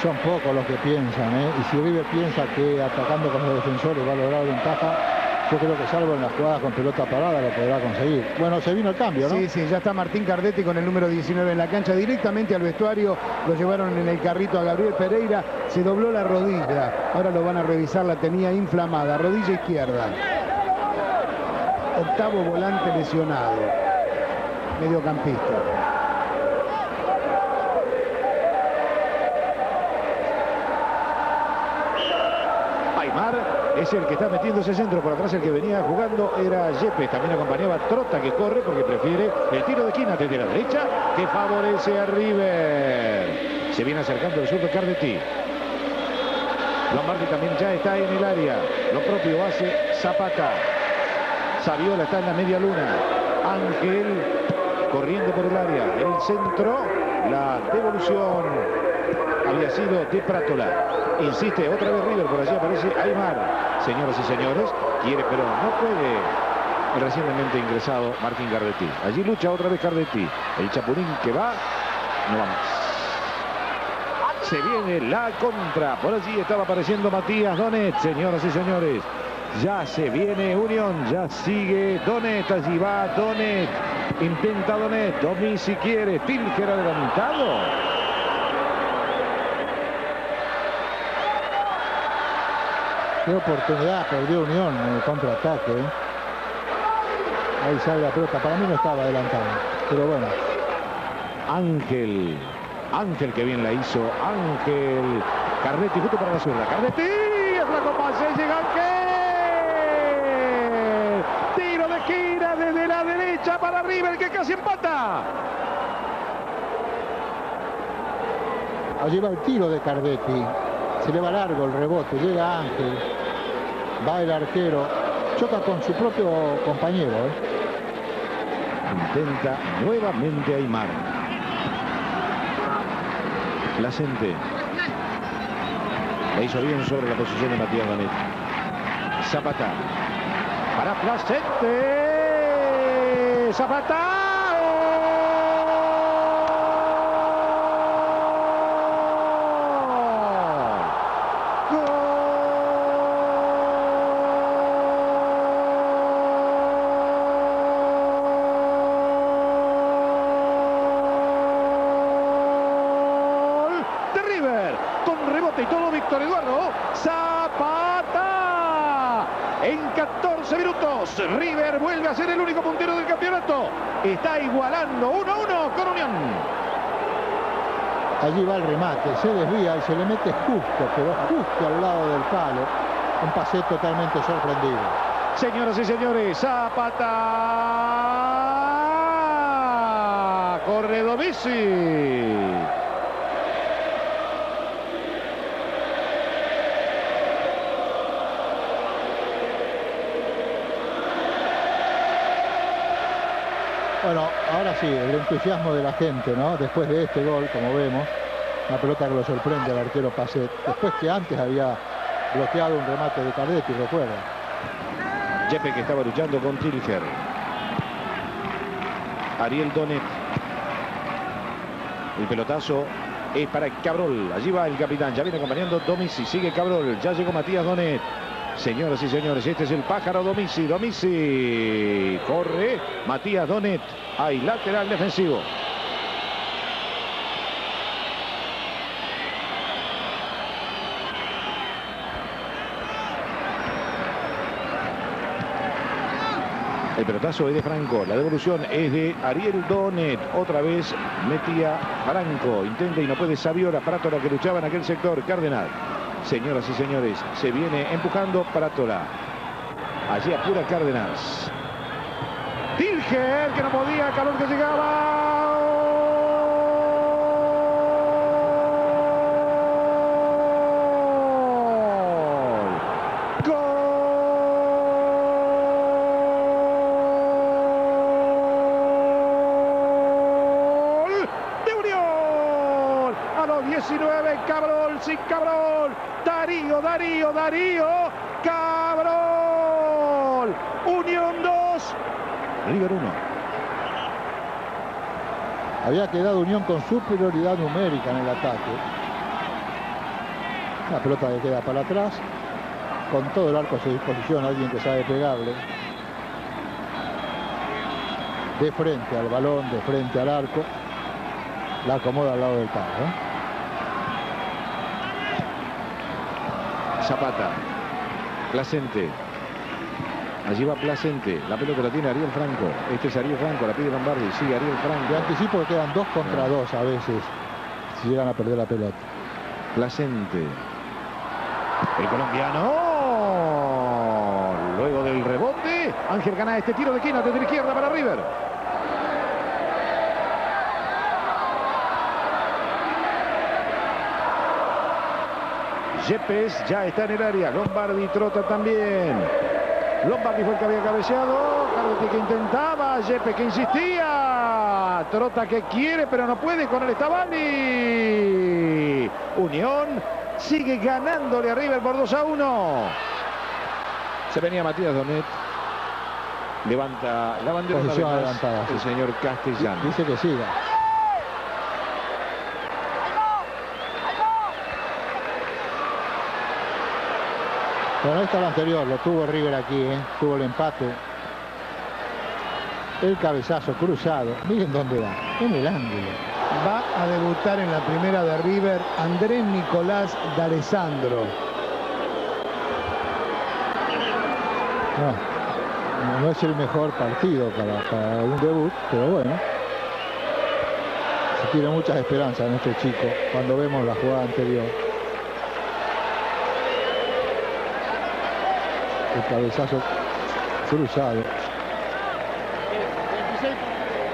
Son pocos los que piensan, ¿eh? Y si River piensa que atacando con los defensores va a lograr ventaja, yo creo que salvo en las jugadas con pelota parada lo podrá conseguir. Bueno, se vino el cambio, ¿no? Sí, sí, ya está Martín Cardetti con el número 19 en la cancha. Directamente al vestuario lo llevaron en el carrito a Gabriel Pereira. Se dobló la rodilla. Ahora lo van a revisar, la tenía inflamada. Rodilla izquierda. Octavo volante lesionado. Mediocampista. Es el que está metiendo ese centro. Por atrás el que venía jugando era Yepes. También acompañaba Trota que corre porque prefiere el tiro de esquina desde la derecha que favorece a River. Se viene acercando el sur de Cardetti. Lombardi también ya está en el área. Lo propio hace Zapata. Saviola está en la media luna. Ángel corriendo por el área. El centro, la devolución había sido de Prátola. Insiste otra vez River, por allí aparece Aymar. Señoras y señores, quiere pero no puede. El recientemente ingresado Martín Cardetti. Allí lucha otra vez Cardetti. El Chapulín que va, no va más. Se viene la contra. Por allí estaba apareciendo Matías Donet, señoras y señores. Ya se viene Unión, ya sigue Donet, allí va Donet. Intenta Donet, Domi si quiere, Tilger adelantado. Qué oportunidad perdió Unión en el contraataque. ¿eh? Ahí sale la pelota. Para mí no estaba adelantado. Pero bueno. Ángel. Ángel que bien la hizo. Ángel. Carnetti justo para la zurda. Carnetti. Es la copa. Se llega Ángel. Tiro de gira desde la derecha para River que casi empata. Allí va el tiro de Cardetti. Se le va largo el rebote. Llega Ángel. Va el arquero. Choca con su propio compañero. ¿eh? Intenta nuevamente Aymar. Placente. La hizo bien sobre la posición de Matías Donet. Zapata. Para Placente. Zapata. Gol de River. Con rebote y todo Víctor Eduardo. Zapata. En 14 minutos, River vuelve a ser el único puntero del campeonato. Está igualando 1-1 con Unión. Allí va el remate. Se desvía y se le mete justo, pero justo al lado del palo. Un pase totalmente sorprendido. Señoras y señores, Zapata. Corre Dovici. Bueno, ahora sí, el entusiasmo de la gente, ¿no? Después de este gol, como vemos, una pelota que lo sorprende al arquero Pacet. Después que antes había bloqueado un remate de Cardetti, recuerda. Jeppe que estaba luchando con Tilger. Ariel Donet. El pelotazo es para Cabrol. Allí va el capitán. Ya viene acompañando Domici. Sigue Cabrol. Ya llegó Matías Donet. Señoras y señores, este es el pájaro Domici. Domici. Corre Matías Donet. Hay lateral defensivo. El pelotazo es de Franco. La devolución es de Ariel Donet. Otra vez metía Franco. Intenta y no puede Saviola. Prátola que luchaba en aquel sector. Cardenal. Señoras y señores, se viene empujando Prátola. Allí apura Cárdenas. Tilger, que no podía, calor que llegaba. Gol. Gol de Unión. A los 19, Cabrol, sin Cabrol. Darío, Darío. Cabrol. Unión 2, River 1. Había quedado Unión con superioridad numérica en el ataque. La pelota que queda para atrás. Con todo el arco a su disposición, alguien que sabe pegarle. De frente al balón, de frente al arco. La acomoda al lado del. ¿eh? Zapata. Placente. Allí va Placente. La pelota la tiene Ariel Franco. Este es Ariel Franco. La pide Lombardi. Sigue Ariel Yo Franco. anticipo que quedan dos contra dos a veces. Si llegan a perder la pelota. Placente. El colombiano. Luego del rebote, Ángel gana este tiro de esquina desde la izquierda para River. Yepes ya está en el área. Lombardi trota también. Lombardi fue el que había cabeceado. Cardetti que intentaba. Yepes que insistía. Trota que quiere pero no puede con el Estabali. Unión sigue ganándole a River por 2 a 1. Se venía Matías Donet. Levanta la bandera Posición adelantada, el sí. señor Castellano. Dice que siga. Bueno, esta es la anterior, lo tuvo River aquí, ¿eh? tuvo el empate. El cabezazo cruzado. Miren dónde va, en el ángulo. Va a debutar en la primera de River Andrés Nicolás D'Alessandro. No, no es el mejor partido para, para un debut, pero bueno. Se tiene muchas esperanzas en este chico cuando vemos la jugada anterior. El cabezazo cruzado.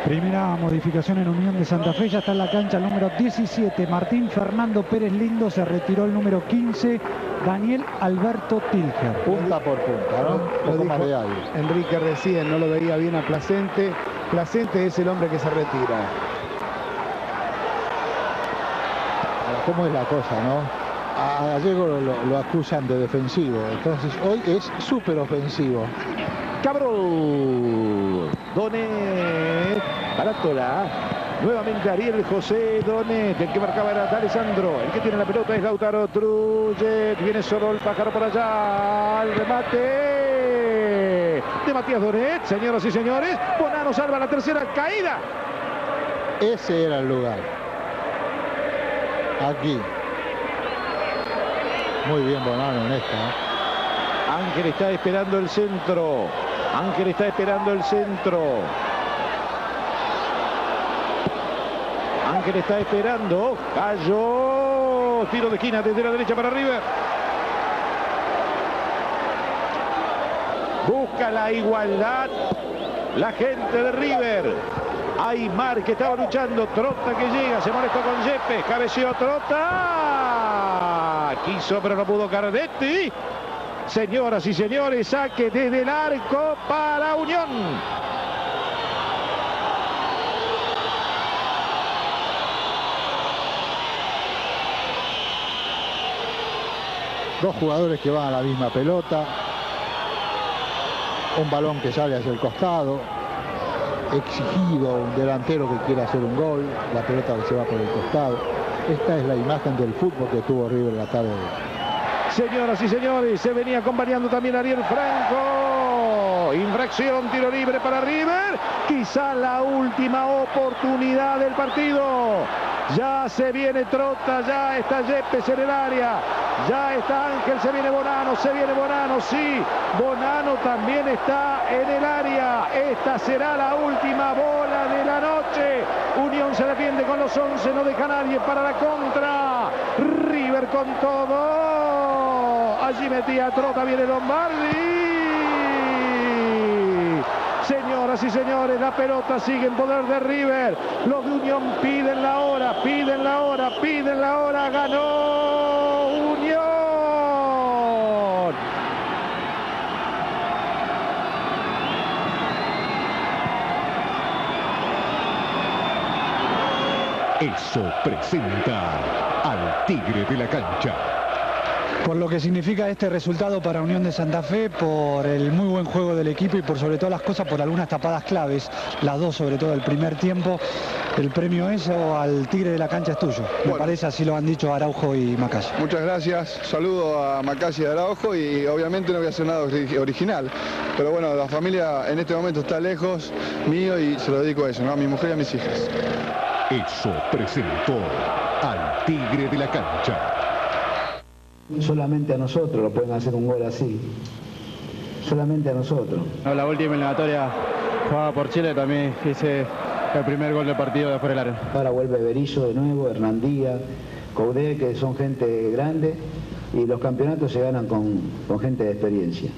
Primera modificación en Unión de Santa Fe, ya está en la cancha el número 17, Martín Fernando Pérez Lindo, se retiró el número 15, Daniel Alberto Tilger. Punta por punta, ¿no? Un Lo poco dijo más de aire. Enrique recién, no lo veía bien a Placente. Placente es el hombre que se retira. Ahora, ¿Cómo es la cosa, no? A Gallego lo, lo- lo acusan de defensivo, entonces hoy es súper ofensivo. Cabrol. Donet. Baratola. Nuevamente Ariel José Donet. El que marcaba era Alessandro. El que tiene la pelota es Lautaro Trullet. Viene solo el pájaro por allá. Al remate de Matías Donet. Señoras y señores. Bonano salva la tercera caída. Ese era el lugar. Aquí. Muy bien Bonano en esta. ¿eh? Ángel está esperando el centro. Ángel está esperando el centro. Ángel está esperando. Cayó. Tiro de esquina desde la derecha para River. Busca la igualdad. La gente de River. Aymar que estaba luchando. Trota que llega. Se molestó con Yepes. Cabeció Trota. Quiso pero no pudo Cardetti. Señoras y señores, saque desde el arco para Unión. Dos jugadores que van a la misma pelota. Un balón que sale hacia el costado. Exigido, un delantero que quiere hacer un gol. La pelota se va por el costado. Esta es la imagen del fútbol que tuvo River la tarde. Señoras y señores, se venía acompañando también Ariel Franco. Infracción, tiro libre para River. Quizá la última oportunidad del partido. Ya se viene Trota, ya está Yepes en el área. Ya está Ángel, se viene Bonano, se viene Bonano, sí. Bonano también está en el área. Esta será la última bola noche. Unión se defiende con los 11, no deja nadie para la contra. River con todo. Allí metía Trota, viene Lombardi. Señoras y señores, la pelota sigue en poder de River. Los de Unión piden la hora, piden la hora, piden la hora. Ganó Unión. Presenta al Tigre de la Cancha. Por lo que significa este resultado para Unión de Santa Fe, por el muy buen juego del equipo y por sobre todas las cosas por algunas tapadas claves, las dos sobre todo el primer tiempo, el premio es o al Tigre de la cancha es tuyo. Me parece así lo han dicho Araujo y Macaya. Muchas gracias, saludo a Macasi y Araujo y obviamente no voy a hacer nada ori- original, pero bueno, la familia en este momento está lejos mío y se lo dedico a eso, ¿no? a mi mujer y a mis hijas. Eso presentó al Tigre de la Cancha. Solamente a nosotros lo pueden hacer un gol así. Solamente a nosotros. La última eliminatoria jugada por Chile también hice el primer gol del partido de afuera del área. Ahora vuelve Berizzo de nuevo, Hernandía, Coudé, que son gente grande y los campeonatos se ganan con, con gente de experiencia.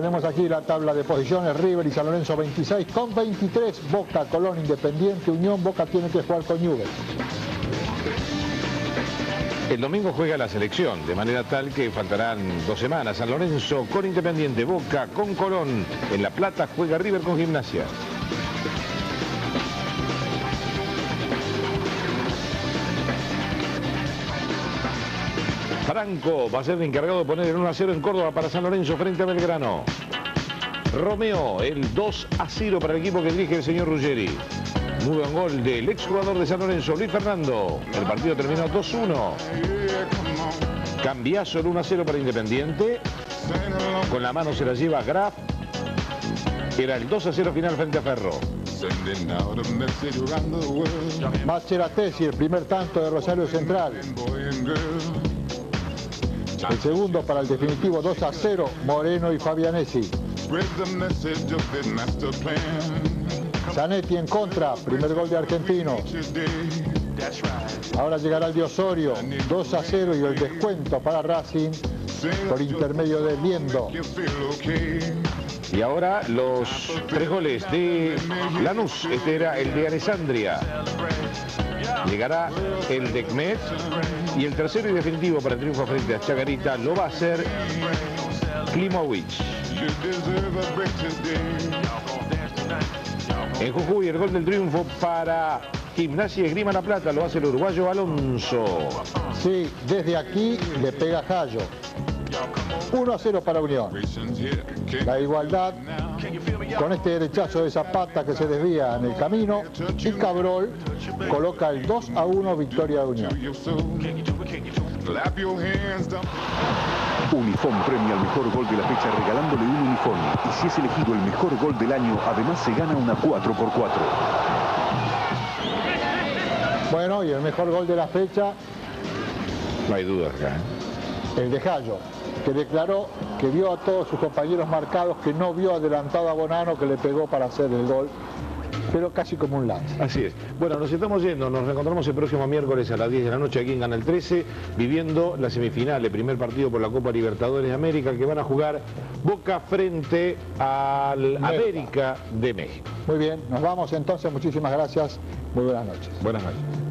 Tenemos aquí la tabla de posiciones, River y San Lorenzo 26 con 23, Boca, Colón, Independiente, Unión, Boca tiene que jugar con Newell's. El domingo juega la selección, de manera tal que faltarán dos semanas. San Lorenzo con Independiente, Boca con Colón. En La Plata juega River con Gimnasia. Va a ser el encargado de poner el 1 a 0 en Córdoba para San Lorenzo frente a Belgrano. Romeo, el 2 a 0 para el equipo que dirige el señor Ruggeri. Muy buen gol del exjugador de San Lorenzo, Luis Fernando. El partido terminó 2-1. Cambiazo el 1 a 0 para Independiente. Con la mano se la lleva Graf. Era el 2 a 0 final frente a Ferro. Maceratesi, el primer tanto de Rosario Central. El segundo para el definitivo 2 a 0, Moreno y Fabianesi. Zanetti en contra, primer gol de Argentino. Ahora llegará el de Osorio, 2 a 0 y el descuento para Racing por intermedio de Liendo. Y ahora los tres goles de Lanús. Este era el de Alessandria. Llegará el de Kmet. Y el tercero y definitivo para el triunfo frente a Chacarita lo va a hacer Klimovic. En Jujuy el gol del triunfo para Gimnasia Esgrima La Plata lo hace el uruguayo Alonso. Sí, desde aquí le pega Jallo. 1 a 0 para Unión. La igualdad con este derechazo de Zapata que se desvía en el camino y Cabrol coloca el 2 a 1 victoria de Unión. Unifón premia el mejor gol de la fecha regalándole un uniforme. Y si es elegido el mejor gol del año, además se gana una 4x4. Bueno, y el mejor gol de la fecha, No hay duda acá. ¿eh? el de Jallo, que declaró que vio a todos sus compañeros marcados, que no vio adelantado a Bonano que le pegó para hacer el gol, pero casi como un lance. Así es. Bueno, nos estamos yendo. Nos reencontramos el próximo miércoles a las 10 de la noche aquí en Canal 13, viviendo la semifinal, el primer partido por la Copa Libertadores de América, que van a jugar Boca frente al América de México. Muy bien, nos vamos entonces, muchísimas gracias, muy buenas noches. Buenas noches.